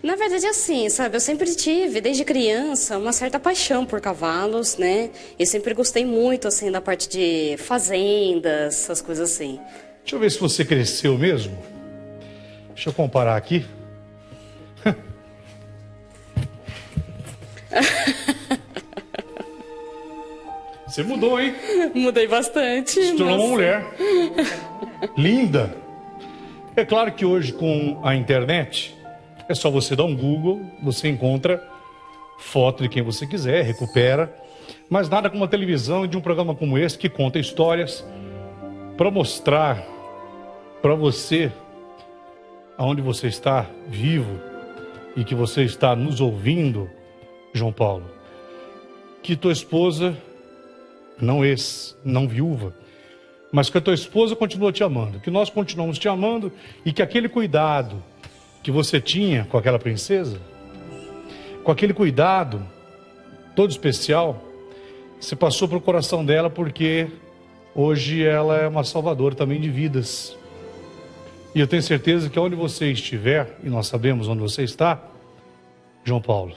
Speaker 7: Na verdade, assim, sabe, eu sempre tive, desde criança, uma certa paixão por cavalos, né? Eu sempre gostei muito, assim, da parte de fazendas, essas coisas assim.
Speaker 1: Deixa eu ver se você cresceu mesmo. Deixa eu comparar aqui. [LAUGHS]
Speaker 12: Você mudou, hein?
Speaker 4: Mudei bastante.
Speaker 12: Se tornou uma mulher. [LAUGHS] Linda. É claro que hoje com a internet é só você dar um Google, você encontra foto de quem você quiser, recupera. Mas nada como a televisão e de um programa como esse que conta histórias para mostrar para você aonde você está vivo e que você está nos ouvindo, João Paulo, que tua esposa não ex, não viúva, mas que a tua esposa continua te amando, que nós continuamos te amando e que aquele cuidado que você tinha com aquela princesa, com aquele cuidado todo especial, você passou para o coração dela porque hoje ela é uma salvadora também de vidas. E eu tenho certeza que onde você estiver, e nós sabemos onde você está, João Paulo,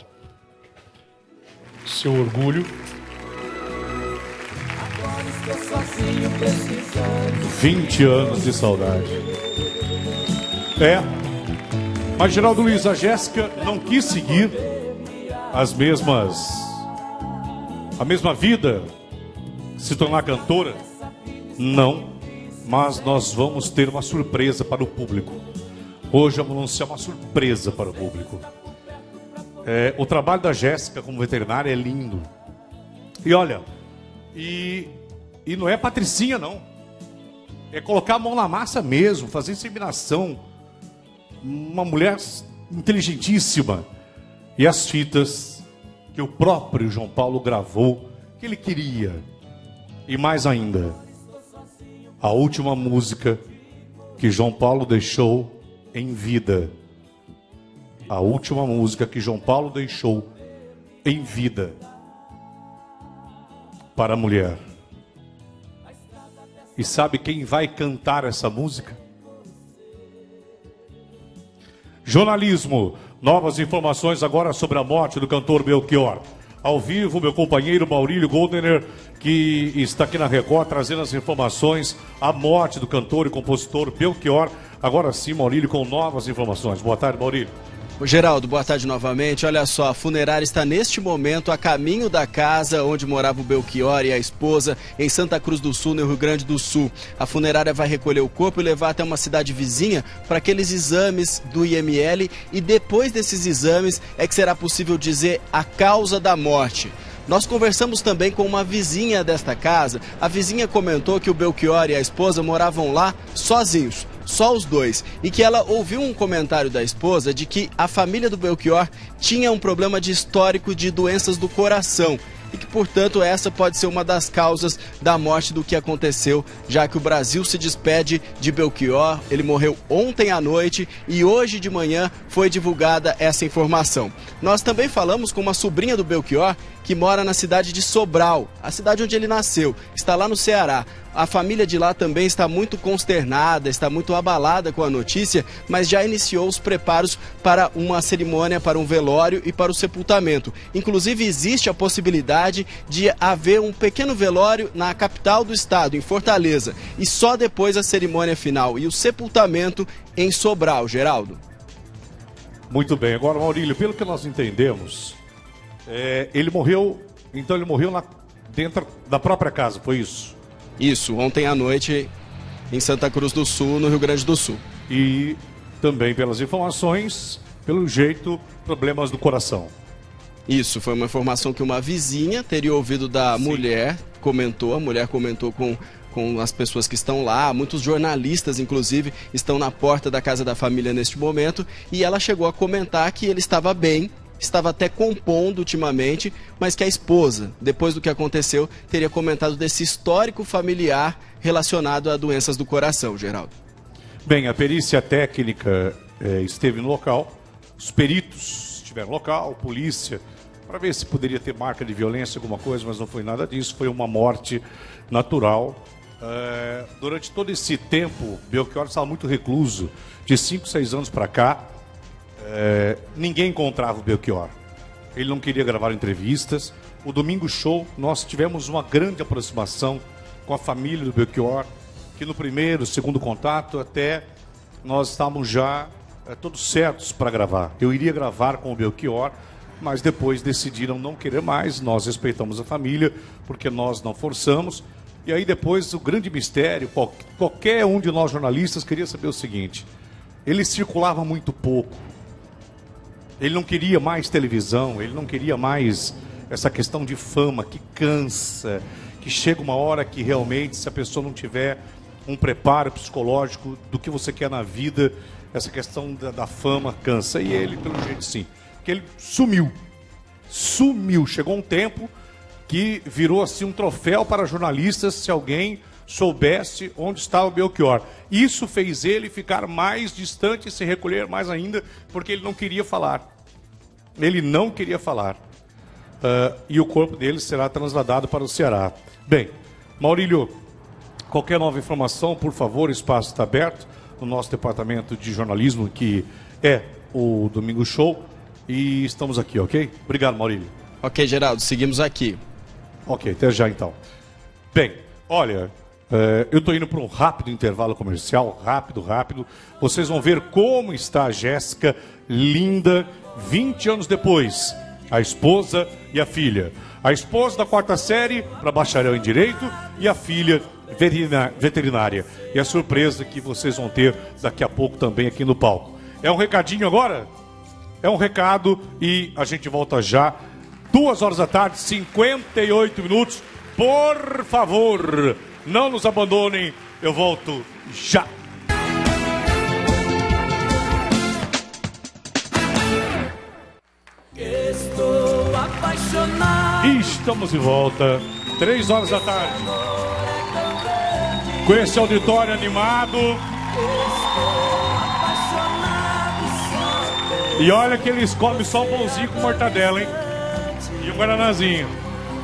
Speaker 12: seu orgulho
Speaker 1: 20 anos de saudade. É. Mas Geraldo Luiz, a Jéssica não quis seguir as mesmas. a mesma vida, se tornar cantora? Não. Mas nós vamos ter uma surpresa para o público. Hoje vamos anunciar uma surpresa para o público. É, o trabalho da Jéssica como veterinária é lindo. E olha, e, e não é patricinha, não. É colocar a mão na massa mesmo, fazer inseminação. Uma mulher inteligentíssima. E as fitas que o próprio João Paulo gravou, que ele queria. E mais ainda, a última música que João Paulo deixou em vida. A última música que João Paulo deixou em vida para a mulher. E sabe quem vai cantar essa música? Jornalismo. Novas informações agora sobre a morte do cantor Belchior. Ao vivo, meu companheiro Maurílio Goldener, que está aqui na Record, trazendo as informações. A morte do cantor e compositor Belchior. Agora sim, Maurílio, com novas informações. Boa tarde, Maurílio.
Speaker 15: Geraldo, boa tarde novamente. Olha só, a funerária está neste momento a caminho da casa onde morava o Belchior e a esposa, em Santa Cruz do Sul, no Rio Grande do Sul. A funerária vai recolher o corpo e levar até uma cidade vizinha para aqueles exames do IML e depois desses exames é que será possível dizer a causa da morte. Nós conversamos também com uma vizinha desta casa. A vizinha comentou que o Belchior e a esposa moravam lá sozinhos só os dois, e que ela ouviu um comentário da esposa de que a família do Belchior tinha um problema de histórico de doenças do coração e que, portanto, essa pode ser uma das causas da morte do que aconteceu, já que o Brasil se despede de Belchior. Ele morreu ontem à noite e hoje de manhã foi divulgada essa informação. Nós também falamos com uma sobrinha do Belchior que mora na cidade de Sobral, a cidade onde ele nasceu, está lá no Ceará. A família de lá também está muito consternada, está muito abalada com a notícia, mas já iniciou os preparos para uma cerimônia, para um velório e para o sepultamento. Inclusive, existe a possibilidade de haver um pequeno velório na capital do estado, em Fortaleza, e só depois a cerimônia final e o sepultamento em Sobral, Geraldo.
Speaker 1: Muito bem. Agora, Maurílio, pelo que nós entendemos, é, ele morreu. Então ele morreu na, dentro da própria casa, foi isso?
Speaker 15: Isso, ontem à noite em Santa Cruz do Sul, no Rio Grande do Sul.
Speaker 1: E também pelas informações, pelo jeito, problemas do coração.
Speaker 15: Isso, foi uma informação que uma vizinha teria ouvido da Sim. mulher, comentou, a mulher comentou com com as pessoas que estão lá, muitos jornalistas, inclusive, estão na porta da casa da família neste momento, e ela chegou a comentar que ele estava bem, estava até compondo ultimamente, mas que a esposa, depois do que aconteceu, teria comentado desse histórico familiar relacionado a doenças do coração, Geraldo.
Speaker 1: Bem, a perícia técnica eh, esteve no local, os peritos estiveram no local, polícia, para ver se poderia ter marca de violência, alguma coisa, mas não foi nada disso, foi uma morte natural. Eh, durante todo esse tempo, Belchior estava muito recluso, de 5, 6 anos para cá, é, ninguém encontrava o Belchior. Ele não queria gravar entrevistas. O Domingo Show, nós tivemos uma grande aproximação com a família do Belchior, que no primeiro, segundo contato, até nós estávamos já é, todos certos para gravar. Eu iria gravar com o Belchior, mas depois decidiram não querer mais. Nós respeitamos a família, porque nós não forçamos. E aí depois o grande mistério, qual- qualquer um de nós jornalistas queria saber o seguinte: ele circulava muito pouco. Ele não queria mais televisão, ele não queria mais essa questão de fama que cansa, que chega uma hora que realmente, se a pessoa não tiver um preparo psicológico do que você quer na vida, essa questão da, da fama cansa. E ele, pelo jeito, sim. Porque ele sumiu. Sumiu. Chegou um tempo que virou assim um troféu para jornalistas se alguém soubesse onde estava o Belchior. Isso fez ele ficar mais distante e se recolher mais ainda, porque ele não queria falar. Ele não queria falar. Ah, e o corpo dele será trasladado para o Ceará. Bem, Maurílio, qualquer nova informação, por favor, o espaço está aberto no nosso departamento de jornalismo, que é o Domingo Show. E estamos aqui, ok? Obrigado, Maurílio.
Speaker 15: Ok, Geraldo, seguimos aqui.
Speaker 1: Ok, até já então. Bem, olha, eh, eu estou indo para um rápido intervalo comercial, rápido, rápido. Vocês vão ver como está a Jéssica, linda, 20 anos depois. A esposa e a filha. A esposa da quarta série para bacharel em Direito e a filha veterinária. E a surpresa que vocês vão ter daqui a pouco também aqui no palco. É um recadinho agora? É um recado e a gente volta já. Duas horas da tarde, 58 minutos. Por favor, não nos abandonem. Eu volto já.
Speaker 2: Estou apaixonado.
Speaker 1: Estamos de volta, três horas da tarde. Com esse auditório animado. E olha que eles comem só pãozinho com mortadela, hein? E um guaranazinho.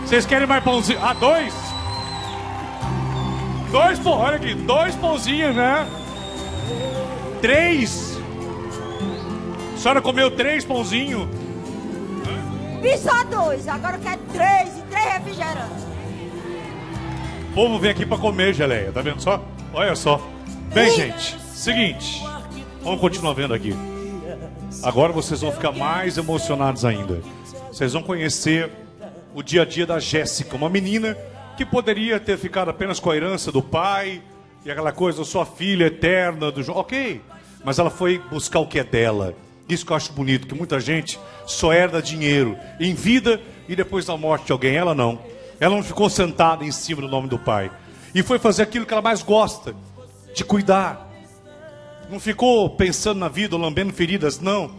Speaker 1: Vocês querem mais pãozinho? Ah, dois? Dois, olha aqui, dois pãozinhos, né? Três. A senhora comeu três pãozinhos?
Speaker 16: Vi só dois, agora eu quero três e três refrigerantes.
Speaker 1: O povo vem aqui pra comer geleia, tá vendo só? Olha só. Bem, gente, seguinte. Vamos continuar vendo aqui. Agora vocês vão ficar mais emocionados ainda. Vocês vão conhecer o dia a dia da Jéssica, uma menina que poderia ter ficado apenas com a herança do pai e aquela coisa, sua filha eterna do João. Ok, mas ela foi buscar o que é dela. Isso que eu acho bonito, que muita gente só herda dinheiro em vida e depois da morte de alguém. Ela não. Ela não ficou sentada em cima do nome do pai. E foi fazer aquilo que ela mais gosta, de cuidar. Não ficou pensando na vida, lambendo feridas, não.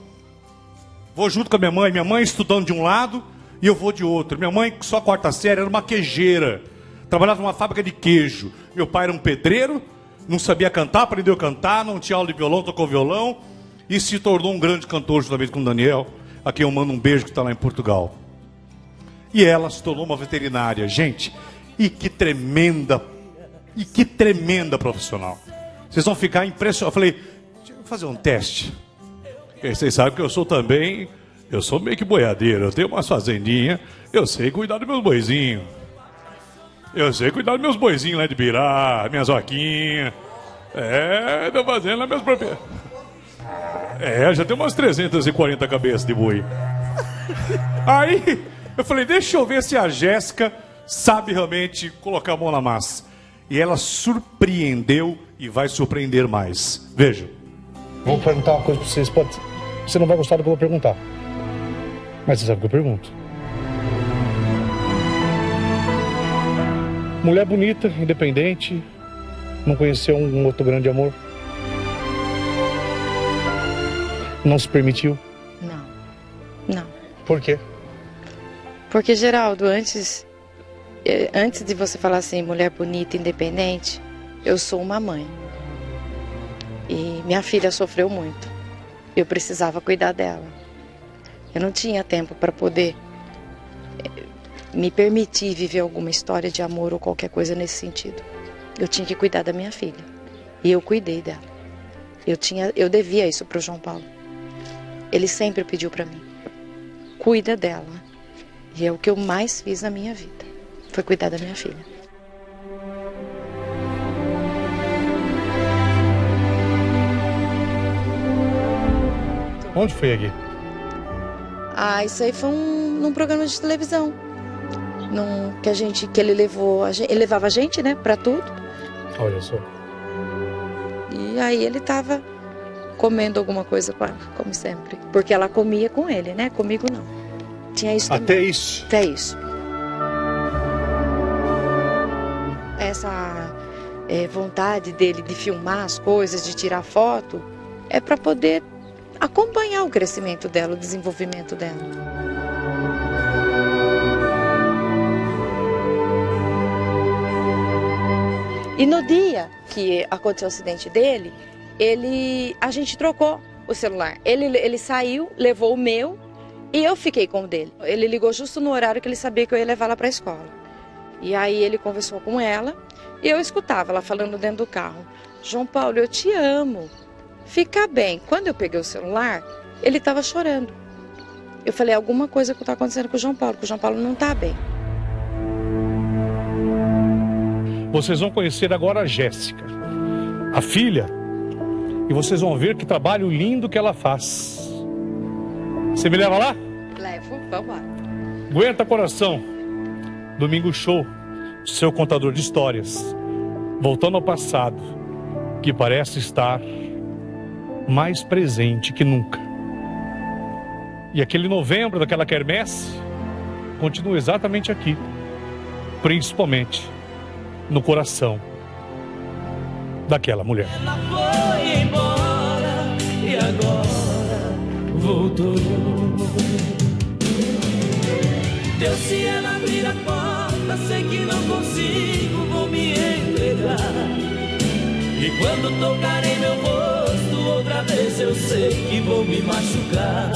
Speaker 1: Vou junto com a minha mãe, minha mãe estudando de um lado e eu vou de outro. Minha mãe, só quarta série, era uma queijeira. Trabalhava numa fábrica de queijo. Meu pai era um pedreiro, não sabia cantar, aprendeu a cantar, não tinha aula de violão, tocou violão e se tornou um grande cantor juntamente com o Daniel, a quem eu mando um beijo que está lá em Portugal. E ela se tornou uma veterinária. Gente, e que tremenda, e que tremenda profissional. Vocês vão ficar impressionados. Eu falei, deixa eu fazer um teste. Vocês sabem que eu sou também, eu sou meio que boiadeiro. Eu tenho umas fazendinhas, eu sei cuidar dos meus boizinhos. Eu sei cuidar dos meus boizinhos lá de Birá, minhas vaquinhas. É, tô fazendo lá meus propriedades. É, já tem umas 340 cabeças de boi. Aí, eu falei, deixa eu ver se a Jéssica sabe realmente colocar a mão na massa. E ela surpreendeu e vai surpreender mais. Veja.
Speaker 12: Vou perguntar uma coisa pra vocês. Pode... Você não vai gostar do que eu vou perguntar. Mas você sabe o que eu pergunto. Mulher bonita, independente, não conheceu um outro grande amor. Não se permitiu.
Speaker 3: Não.
Speaker 12: Por quê?
Speaker 3: Porque, Geraldo, antes, eh, antes de você falar assim, mulher bonita, independente, eu sou uma mãe. E minha filha sofreu muito. Eu precisava cuidar dela. Eu não tinha tempo para poder eh, me permitir viver alguma história de amor ou qualquer coisa nesse sentido. Eu tinha que cuidar da minha filha. E eu cuidei dela. Eu tinha, eu devia isso para o João Paulo. Ele sempre pediu para mim: cuida dela. E é o que eu mais fiz na minha vida. Foi cuidar da minha filha.
Speaker 12: Onde foi aqui?
Speaker 3: Ah, isso aí foi um, num programa de televisão. Num, que a gente, que ele levou, a gente, ele levava a gente, né, pra tudo.
Speaker 1: Olha só.
Speaker 3: E aí ele tava comendo alguma coisa com ela, como sempre. Porque ela comia com ele, né? Comigo não. Tinha isso também.
Speaker 1: Até isso.
Speaker 3: Até isso. Essa é, vontade dele de filmar as coisas, de tirar foto, é para poder acompanhar o crescimento dela, o desenvolvimento dela. E no dia que aconteceu o acidente dele, ele, a gente trocou o celular. Ele, ele saiu, levou o meu e eu fiquei com o dele. Ele ligou justo no horário que ele sabia que eu ia levar ela para a escola. E aí ele conversou com ela e eu escutava ela falando dentro do carro: João Paulo, eu te amo. Fica bem. Quando eu peguei o celular, ele estava chorando. Eu falei: alguma coisa que está acontecendo com o João Paulo, que o João Paulo não está bem.
Speaker 1: Vocês vão conhecer agora a Jéssica, a filha, e vocês vão ver que trabalho lindo que ela faz. Você me leva lá?
Speaker 3: Levo, vamos lá.
Speaker 1: Aguenta coração. Domingo show, seu contador de histórias. Voltando ao passado, que parece estar mais presente que nunca. E aquele novembro daquela quermesse continua exatamente aqui, principalmente no coração daquela mulher.
Speaker 2: Foi embora e agora voltou. Deus se ela abrir a porta, sei que não consigo, vou me entregar. E quando tocarei meu rosto outra vez, eu sei que vou me machucar.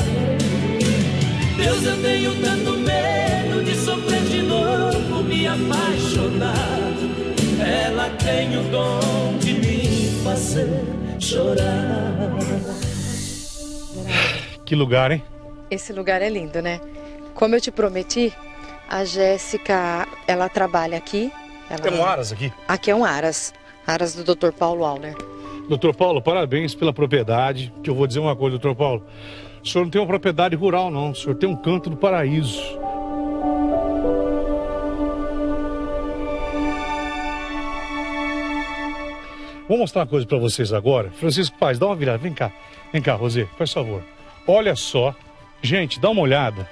Speaker 2: Deus, eu tenho tanto medo de sofrer de novo, me apaixonar. Ela tem o dom de me fazer chorar.
Speaker 1: Que lugar, hein?
Speaker 3: Esse lugar é lindo, né? Como eu te prometi, a Jéssica, ela trabalha aqui. Ela...
Speaker 1: Tem um Aras aqui.
Speaker 3: Aqui é um Aras. Aras do Dr. Paulo Auler.
Speaker 1: Doutor Paulo, parabéns pela propriedade. Que eu vou dizer uma coisa, doutor Paulo. O senhor não tem uma propriedade rural, não. O senhor tem um canto do paraíso. Vou mostrar uma coisa para vocês agora. Francisco Paz, dá uma virada. Vem cá. Vem cá, Rosê, faz favor. Olha só. Gente, dá uma olhada.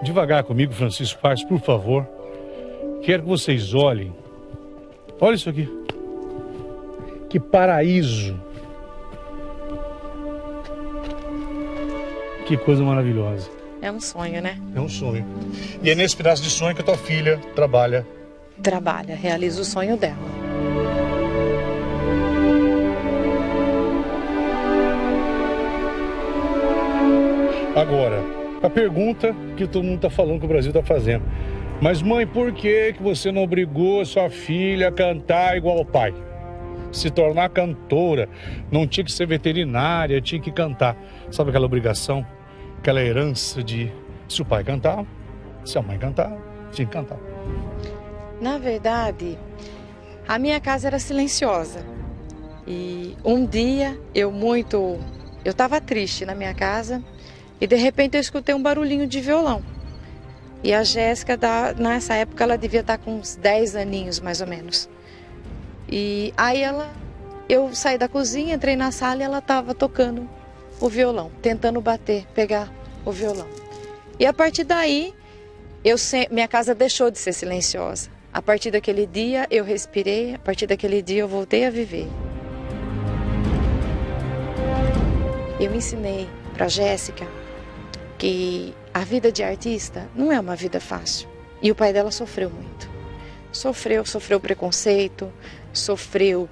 Speaker 1: Devagar comigo, Francisco Paz, por favor. Quero que vocês olhem. Olha isso aqui. Que paraíso. Que coisa maravilhosa.
Speaker 3: É um sonho, né?
Speaker 1: É um sonho. E é nesse pedaço de sonho que a tua filha trabalha.
Speaker 3: Trabalha, realiza o sonho dela.
Speaker 1: Agora, a pergunta que todo mundo está falando que o Brasil está fazendo. Mas mãe, por que, que você não obrigou sua filha a cantar igual ao pai? Se tornar cantora, não tinha que ser veterinária, tinha que cantar. Sabe aquela obrigação, aquela herança de se o pai cantar, se a mãe cantar, tinha que cantar.
Speaker 3: Na verdade, a minha casa era silenciosa. E um dia eu muito. Eu estava triste na minha casa e de repente eu escutei um barulhinho de violão. E a Jéssica, nessa época, ela devia estar com uns 10 aninhos mais ou menos. E aí ela. Eu saí da cozinha, entrei na sala e ela estava tocando o violão, tentando bater, pegar o violão. E a partir daí, eu se... minha casa deixou de ser silenciosa. A partir daquele dia eu respirei, a partir daquele dia eu voltei a viver. Eu ensinei para Jéssica que a vida de artista não é uma vida fácil. E o pai dela sofreu muito. Sofreu, sofreu preconceito, sofreu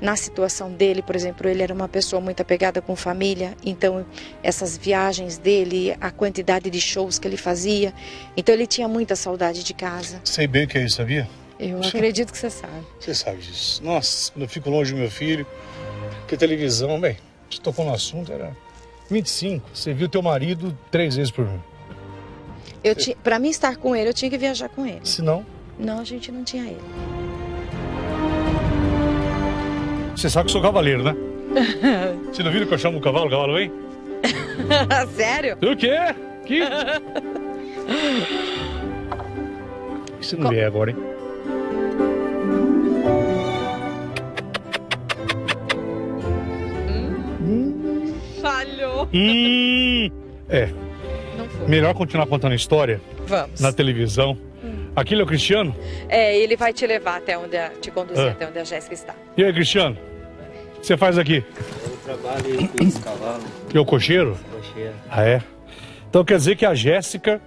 Speaker 3: na situação dele, por exemplo, ele era uma pessoa muito apegada com família, então essas viagens dele, a quantidade de shows que ele fazia, então ele tinha muita saudade de casa.
Speaker 1: Sei bem o que é isso, sabia?
Speaker 3: Eu acredito que você sabe.
Speaker 1: Você sabe disso. Nossa, quando eu fico longe do meu filho, que televisão, bem, você tocou no assunto, era 25. Você viu teu marido três vezes por mês.
Speaker 3: Eu ti... Para mim estar com ele, eu tinha que viajar com ele.
Speaker 1: Se não?
Speaker 3: Não, a gente não tinha ele.
Speaker 1: Você sabe que eu sou cavaleiro, né? [LAUGHS] Você não viu que eu chamo o cavalo? O cavalo vem? [LAUGHS]
Speaker 3: Sério?
Speaker 1: O quê? Que? [LAUGHS] Isso não é agora, hein?
Speaker 3: Falhou.
Speaker 1: Hum, é. Melhor continuar contando a história
Speaker 3: Vamos.
Speaker 1: na televisão. Aquilo é o Cristiano?
Speaker 3: É, ele vai te levar até onde a, te conduzir
Speaker 1: Ah.
Speaker 3: até onde a Jéssica está.
Speaker 1: E aí, Cristiano? O que você faz aqui?
Speaker 14: Eu trabalho com esse cavalo,
Speaker 1: E o cocheiro?
Speaker 14: cocheira.
Speaker 1: Ah, é? Então quer dizer que a Jéssica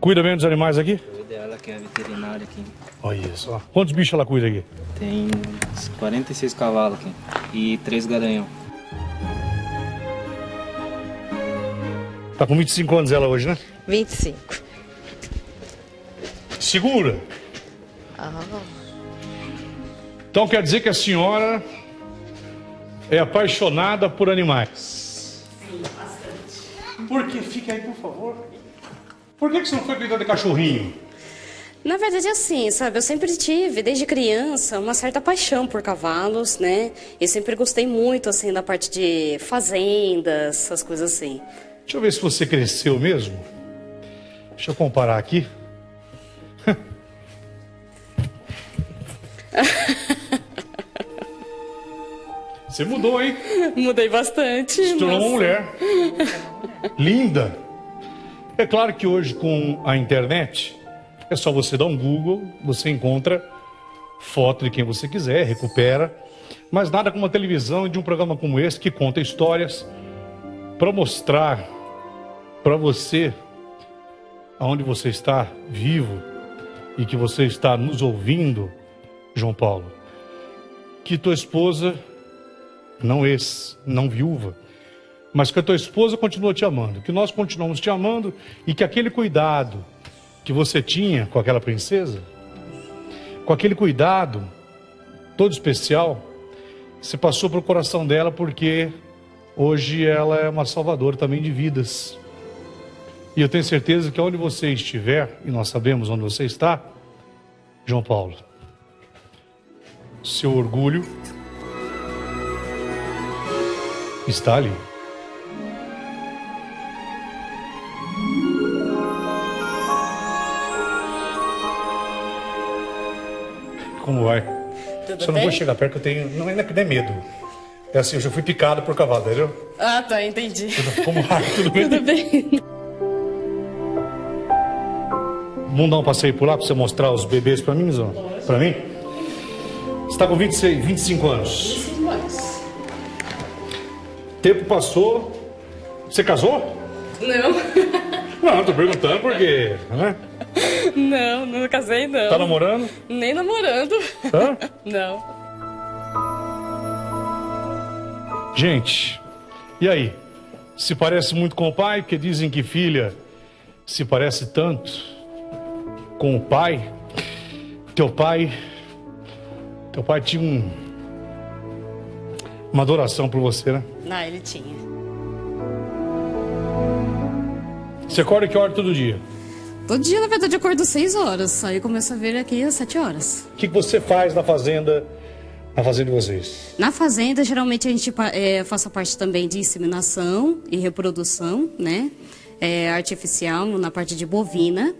Speaker 1: cuida bem dos animais aqui?
Speaker 14: Cuida dela que é a veterinária aqui.
Speaker 1: Olha isso, ó. Quantos bichos ela cuida aqui?
Speaker 14: Tem uns 46 cavalos aqui e 3 garanhão.
Speaker 1: Tá com 25 anos ela hoje, né?
Speaker 3: 25.
Speaker 1: Segura. Então quer dizer que a senhora é apaixonada por animais.
Speaker 7: Sim, bastante.
Speaker 1: Por que? Fica aí, por favor. Por que, que você não foi cuidar de cachorrinho?
Speaker 7: Na verdade, assim, sabe, eu sempre tive, desde criança, uma certa paixão por cavalos, né? E sempre gostei muito, assim, da parte de fazendas, essas coisas assim.
Speaker 1: Deixa eu ver se você cresceu mesmo. Deixa eu comparar aqui. [LAUGHS] Você mudou, hein?
Speaker 7: Mudei bastante.
Speaker 1: Se tornou uma mulher. Linda. É claro que hoje com a internet é só você dar um Google, você encontra foto de quem você quiser, recupera. Mas nada como a televisão e de um programa como esse que conta histórias para mostrar para você aonde você está vivo e que você está nos ouvindo, João Paulo, que tua esposa não ex, não viúva, mas que a tua esposa continua te amando, que nós continuamos te amando e que aquele cuidado que você tinha com aquela princesa, com aquele cuidado todo especial, se passou para o coração dela porque hoje ela é uma salvadora também de vidas. E eu tenho certeza que onde você estiver, e nós sabemos onde você está, João Paulo, seu orgulho está ali. Como vai?
Speaker 7: Tudo
Speaker 1: Só não vou
Speaker 7: bem?
Speaker 1: chegar perto que eu tenho. Não é não é medo. É assim, eu já fui picado por cavalo, entendeu?
Speaker 7: Ah, tá, entendi.
Speaker 1: Como vai? [LAUGHS] Tudo bem?
Speaker 7: Tudo bem.
Speaker 1: Vamos dar um passeio por lá pra você mostrar os bebês pra mim, Zão? Pra mim? Você tá com 26, 25 anos. Tempo passou. Você casou?
Speaker 7: Não. [LAUGHS]
Speaker 1: Não, tô perguntando porque. Né?
Speaker 7: Não, não casei não.
Speaker 1: Tá namorando?
Speaker 7: Nem namorando.
Speaker 1: Hã? [LAUGHS]
Speaker 7: Não.
Speaker 1: Gente, e aí? Se parece muito com o pai, porque dizem que filha se parece tanto com o pai. Teu pai. Teu pai tinha um, uma adoração por você, né?
Speaker 7: Não, ele tinha.
Speaker 1: Você acorda que hora todo dia?
Speaker 7: Todo dia, na verdade, eu acordo 6 horas. Aí começo a vir aqui às 7 horas.
Speaker 1: O que, que você faz na fazenda, na fazenda de vocês?
Speaker 7: Na fazenda, geralmente a gente é, faça parte também de inseminação e reprodução, né? É, artificial, na parte de bovina.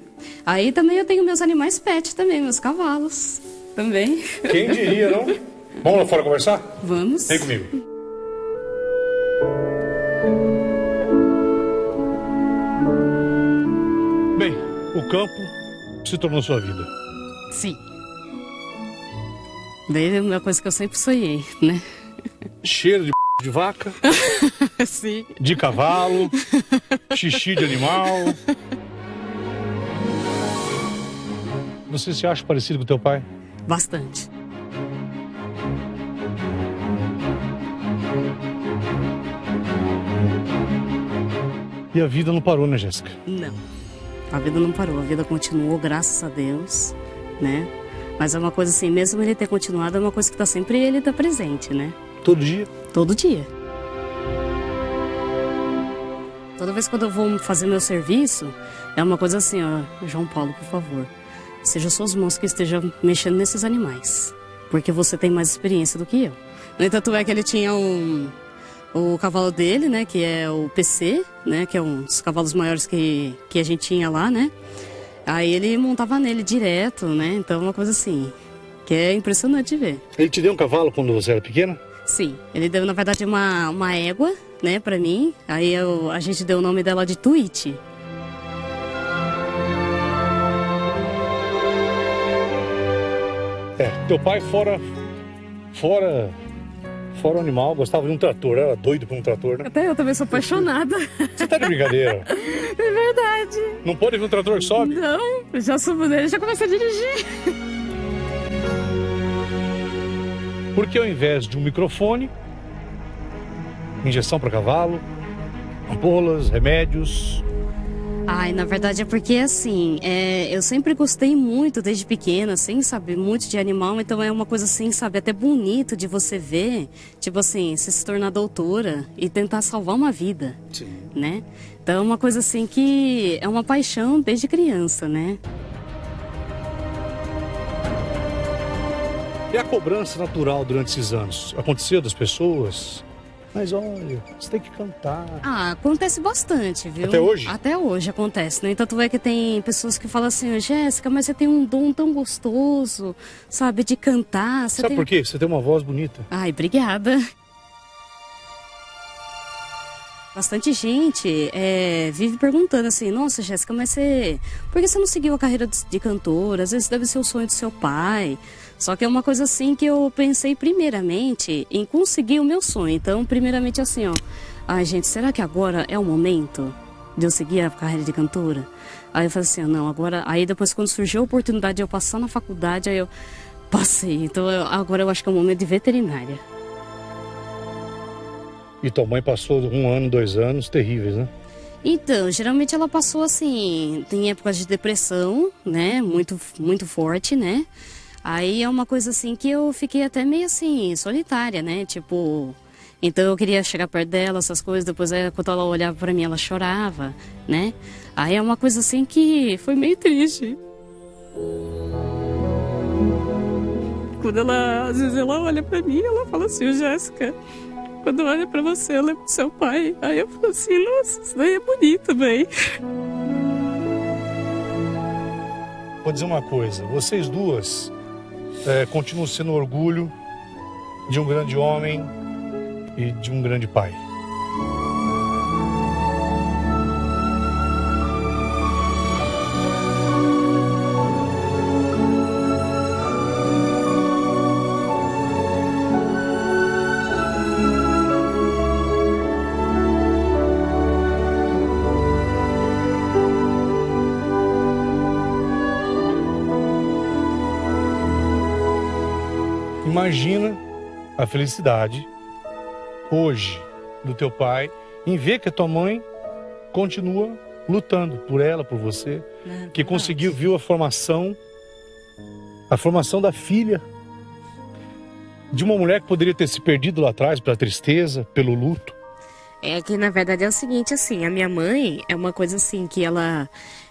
Speaker 7: Aí também eu tenho meus animais pet também, meus cavalos também.
Speaker 1: Quem diria, não? Vamos lá fora conversar?
Speaker 7: Vamos.
Speaker 1: Vem comigo. Bem, o campo se tornou sua vida.
Speaker 7: Sim. Daí é uma coisa que eu sempre sonhei, né?
Speaker 1: Cheiro de de vaca, [LAUGHS]
Speaker 7: Sim.
Speaker 1: de cavalo, xixi de animal. Você se acha parecido com teu pai?
Speaker 7: Bastante.
Speaker 1: E a vida não parou, né, Jéssica?
Speaker 7: Não. A vida não parou, a vida continuou, graças a Deus, né? Mas é uma coisa assim, mesmo ele ter continuado, é uma coisa que tá sempre ele tá presente, né?
Speaker 1: Todo dia?
Speaker 7: Todo dia. Toda vez quando eu vou fazer meu serviço, é uma coisa assim, ó, João Paulo, por favor, seja suas mãos que estejam mexendo nesses animais, porque você tem mais experiência do que eu. No entanto, é que ele tinha um, o cavalo dele, né, que é o PC, né, que é um dos cavalos maiores que, que a gente tinha lá, né? Aí ele montava nele direto, né? Então uma coisa assim, que é impressionante de ver.
Speaker 1: Ele te deu um cavalo quando você era pequena?
Speaker 7: Sim, ele deu na verdade uma, uma égua, né, pra mim. Aí eu, a gente deu o nome dela de Tweet.
Speaker 1: É, teu pai fora. Fora. Fora o animal, gostava de um trator, era doido por um trator, né?
Speaker 7: Até eu também sou apaixonada.
Speaker 1: Você tá de brincadeira? [LAUGHS]
Speaker 7: É verdade.
Speaker 1: Não pode ver um trator que sobe?
Speaker 7: Não, eu já subo nele, já comecei a dirigir.
Speaker 1: Porque ao invés de um microfone, injeção para cavalo, ampolas, remédios,
Speaker 7: Ai, na verdade é porque assim, é, eu sempre gostei muito desde pequena, assim, sabe, muito de animal, então é uma coisa assim, sabe, até bonito de você ver, tipo assim, você se tornar doutora e tentar salvar uma vida,
Speaker 1: Sim.
Speaker 7: né? Então é uma coisa assim que é uma paixão desde criança, né?
Speaker 1: E a cobrança natural durante esses anos? Aconteceu das pessoas? Mas olha, você tem que cantar.
Speaker 7: Ah, acontece bastante, viu?
Speaker 1: Até hoje?
Speaker 7: Até hoje acontece. No entanto, é que tem pessoas que falam assim, Jéssica, mas você tem um dom tão gostoso, sabe, de cantar. Você
Speaker 1: Sabe
Speaker 7: tem...
Speaker 1: por quê? Você tem uma voz bonita.
Speaker 7: Ai, obrigada. Bastante gente é, vive perguntando assim, nossa, Jéssica, mas você. Por que você não seguiu a carreira de, de cantora? Às vezes deve ser o sonho do seu pai. Só que é uma coisa assim que eu pensei primeiramente em conseguir o meu sonho. Então, primeiramente assim, ó. Ai, gente, será que agora é o momento de eu seguir a carreira de cantora? Aí eu falei assim, ó, não, agora. Aí depois, quando surgiu a oportunidade de eu passar na faculdade, aí eu passei. Então, eu- agora eu acho que é o momento de veterinária.
Speaker 1: E tua mãe passou um ano, dois anos terríveis, né?
Speaker 7: Então, geralmente ela passou assim, tem épocas de depressão, né? Muito, muito forte, né? Aí é uma coisa assim que eu fiquei até meio assim, solitária, né? Tipo, então eu queria chegar perto dela, essas coisas, depois aí, quando ela olhava pra mim, ela chorava, né? Aí é uma coisa assim que foi meio triste. Quando ela, às vezes ela olha pra mim, ela fala assim, "Ô, Jéssica, quando olha pra você, eu lembro do seu pai. Aí eu falo assim, nossa, isso daí é bonito, bem.
Speaker 1: Vou dizer uma coisa: vocês duas é, continuam sendo orgulho de um grande homem e de um grande pai. A felicidade hoje do teu pai em ver que a tua mãe continua lutando por ela, por você, que conseguiu viu a formação a formação da filha de uma mulher que poderia ter se perdido lá atrás pela tristeza, pelo luto.
Speaker 7: É que na verdade é o seguinte, assim, a minha mãe é uma coisa assim que ela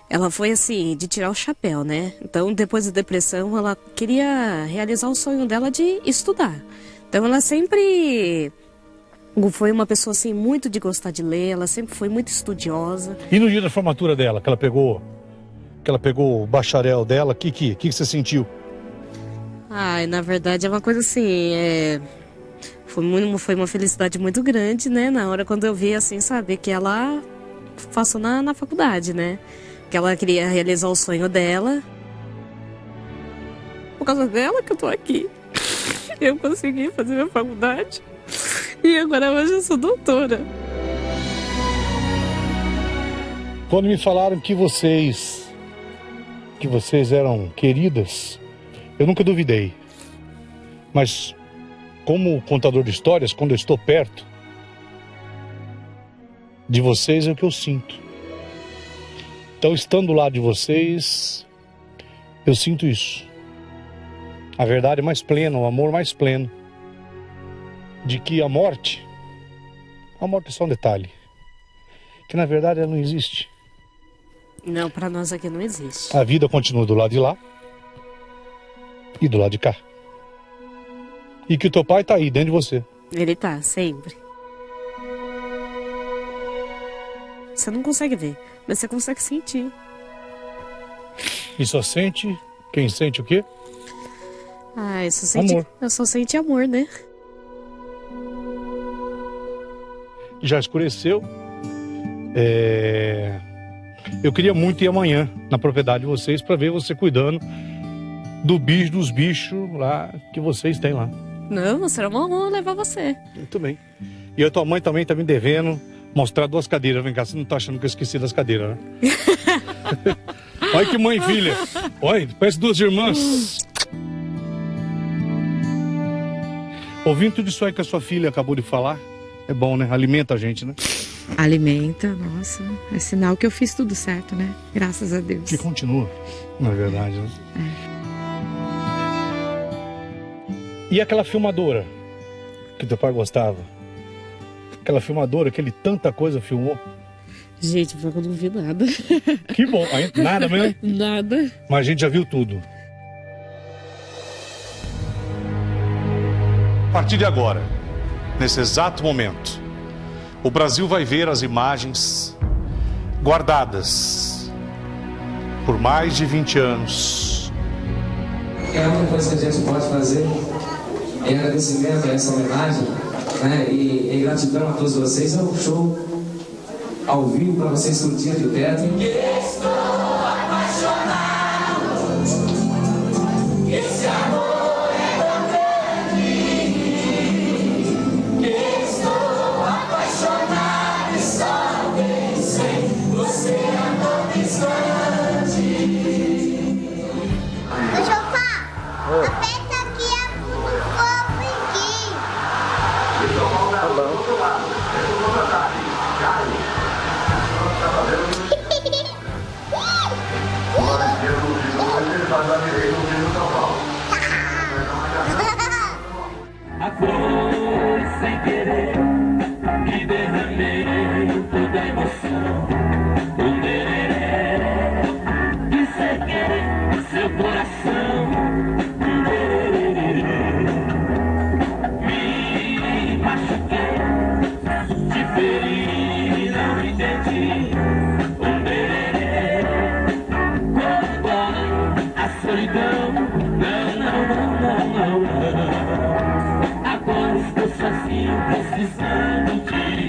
Speaker 7: ela foi assim de tirar o chapéu, né? Então depois da depressão ela queria realizar o sonho dela de estudar. Então ela sempre foi uma pessoa assim muito de gostar de ler, ela sempre foi muito estudiosa.
Speaker 1: E no dia da formatura dela, que ela pegou que ela pegou o bacharel dela, o que, que, que, que você sentiu?
Speaker 7: Ai, na verdade é uma coisa assim, é... foi, muito, foi uma felicidade muito grande, né? Na hora quando eu vi assim, saber que ela passou na, na faculdade, né? Que ela queria realizar o sonho dela. Por causa dela que eu tô aqui. Eu consegui fazer minha faculdade. E agora hoje eu sou doutora.
Speaker 1: Quando me falaram que vocês que vocês eram queridas, eu nunca duvidei. Mas como contador de histórias, quando eu estou perto de vocês é o que eu sinto. Então, estando lá de vocês, eu sinto isso. A verdade mais plena, o amor mais pleno de que a morte, a morte é só um detalhe, que na verdade ela não existe.
Speaker 7: Não, pra nós aqui não existe.
Speaker 1: A vida continua do lado de lá e do lado de cá. E que o teu pai tá aí dentro de você.
Speaker 7: Ele tá, sempre.
Speaker 4: Você não consegue ver, mas você consegue sentir.
Speaker 12: E só sente. Quem sente o quê?
Speaker 4: Ah, eu só senti,
Speaker 12: Amor.
Speaker 4: eu só senti amor, né?
Speaker 12: Já escureceu. É, Eu queria muito ir amanhã na propriedade de vocês para ver você cuidando do bicho, dos bichos lá que vocês têm lá.
Speaker 4: Não, será uma honra levar você.
Speaker 12: Muito bem. E a tua mãe também tá me devendo mostrar duas cadeiras. Vem cá, você não tá achando que eu esqueci das cadeiras, né? [LAUGHS] Olha que mãe e filha. Olha, parece duas irmãs. Ouvindo tudo isso aí que a sua filha acabou de falar, é bom, né? Alimenta a gente, né?
Speaker 3: Alimenta, nossa. É sinal que eu fiz tudo certo, né? Graças a Deus.
Speaker 12: Que continua, na verdade, né? E aquela filmadora que teu pai gostava? Aquela filmadora que ele tanta coisa filmou.
Speaker 4: Gente, eu não vi nada.
Speaker 12: Que bom, nada mesmo? [LAUGHS]
Speaker 4: Nada.
Speaker 12: Mas a gente já viu tudo.
Speaker 1: Partir de agora, nesse exato momento, o Brasil vai ver as imagens guardadas por mais de 20 anos.
Speaker 17: É a única coisa que a gente pode fazer em agradecimento a essa homenagem né, e em gratidão a todos vocês. É um show ao vivo para vocês curtirem de perto.
Speaker 2: Toda a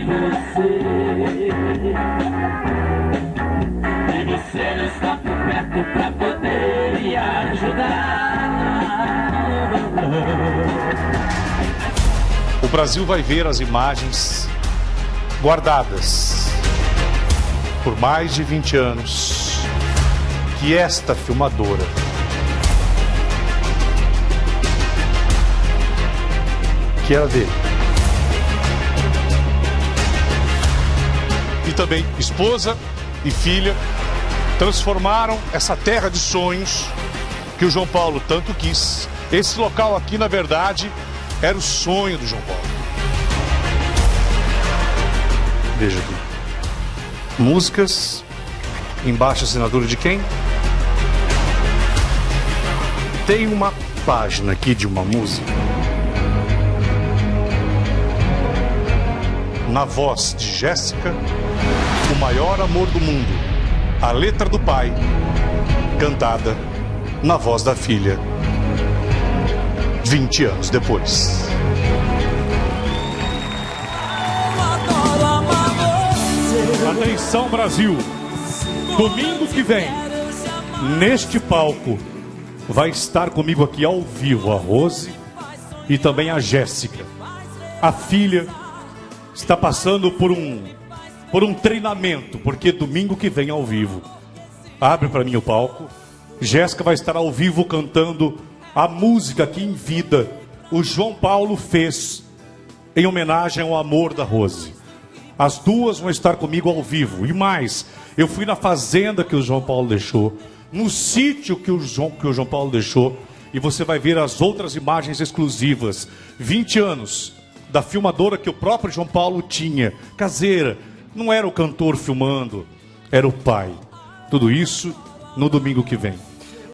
Speaker 2: você. E você não está por perto pra poder me ajudar.
Speaker 1: O Brasil vai ver as imagens guardadas por mais de 20 anos que esta filmadora que era dele. Também esposa e filha transformaram essa terra de sonhos que o João Paulo tanto quis. Esse local aqui, na verdade, era o sonho do João Paulo. Veja aqui. Músicas embaixo assinatura de quem? Tem uma página aqui de uma música. Na voz de Jéssica, o maior amor do mundo. A letra do pai, cantada na voz da filha, 20 anos depois. Atenção Brasil! Domingo que vem, neste palco, vai estar comigo aqui ao vivo a Rose e também a Jéssica. A filha está passando por um por um treinamento, porque domingo que vem ao vivo. Abre para mim o palco. Jéssica vai estar ao vivo cantando a música que em vida o João Paulo fez em homenagem ao amor da Rose. As duas vão estar comigo ao vivo. E mais, eu fui na fazenda que o João Paulo deixou, no sítio que o João, que o João Paulo deixou, e você vai ver as outras imagens exclusivas. 20 anos da filmadora que o próprio João Paulo tinha, caseira. Não era o cantor filmando, era o pai. Tudo isso no domingo que vem.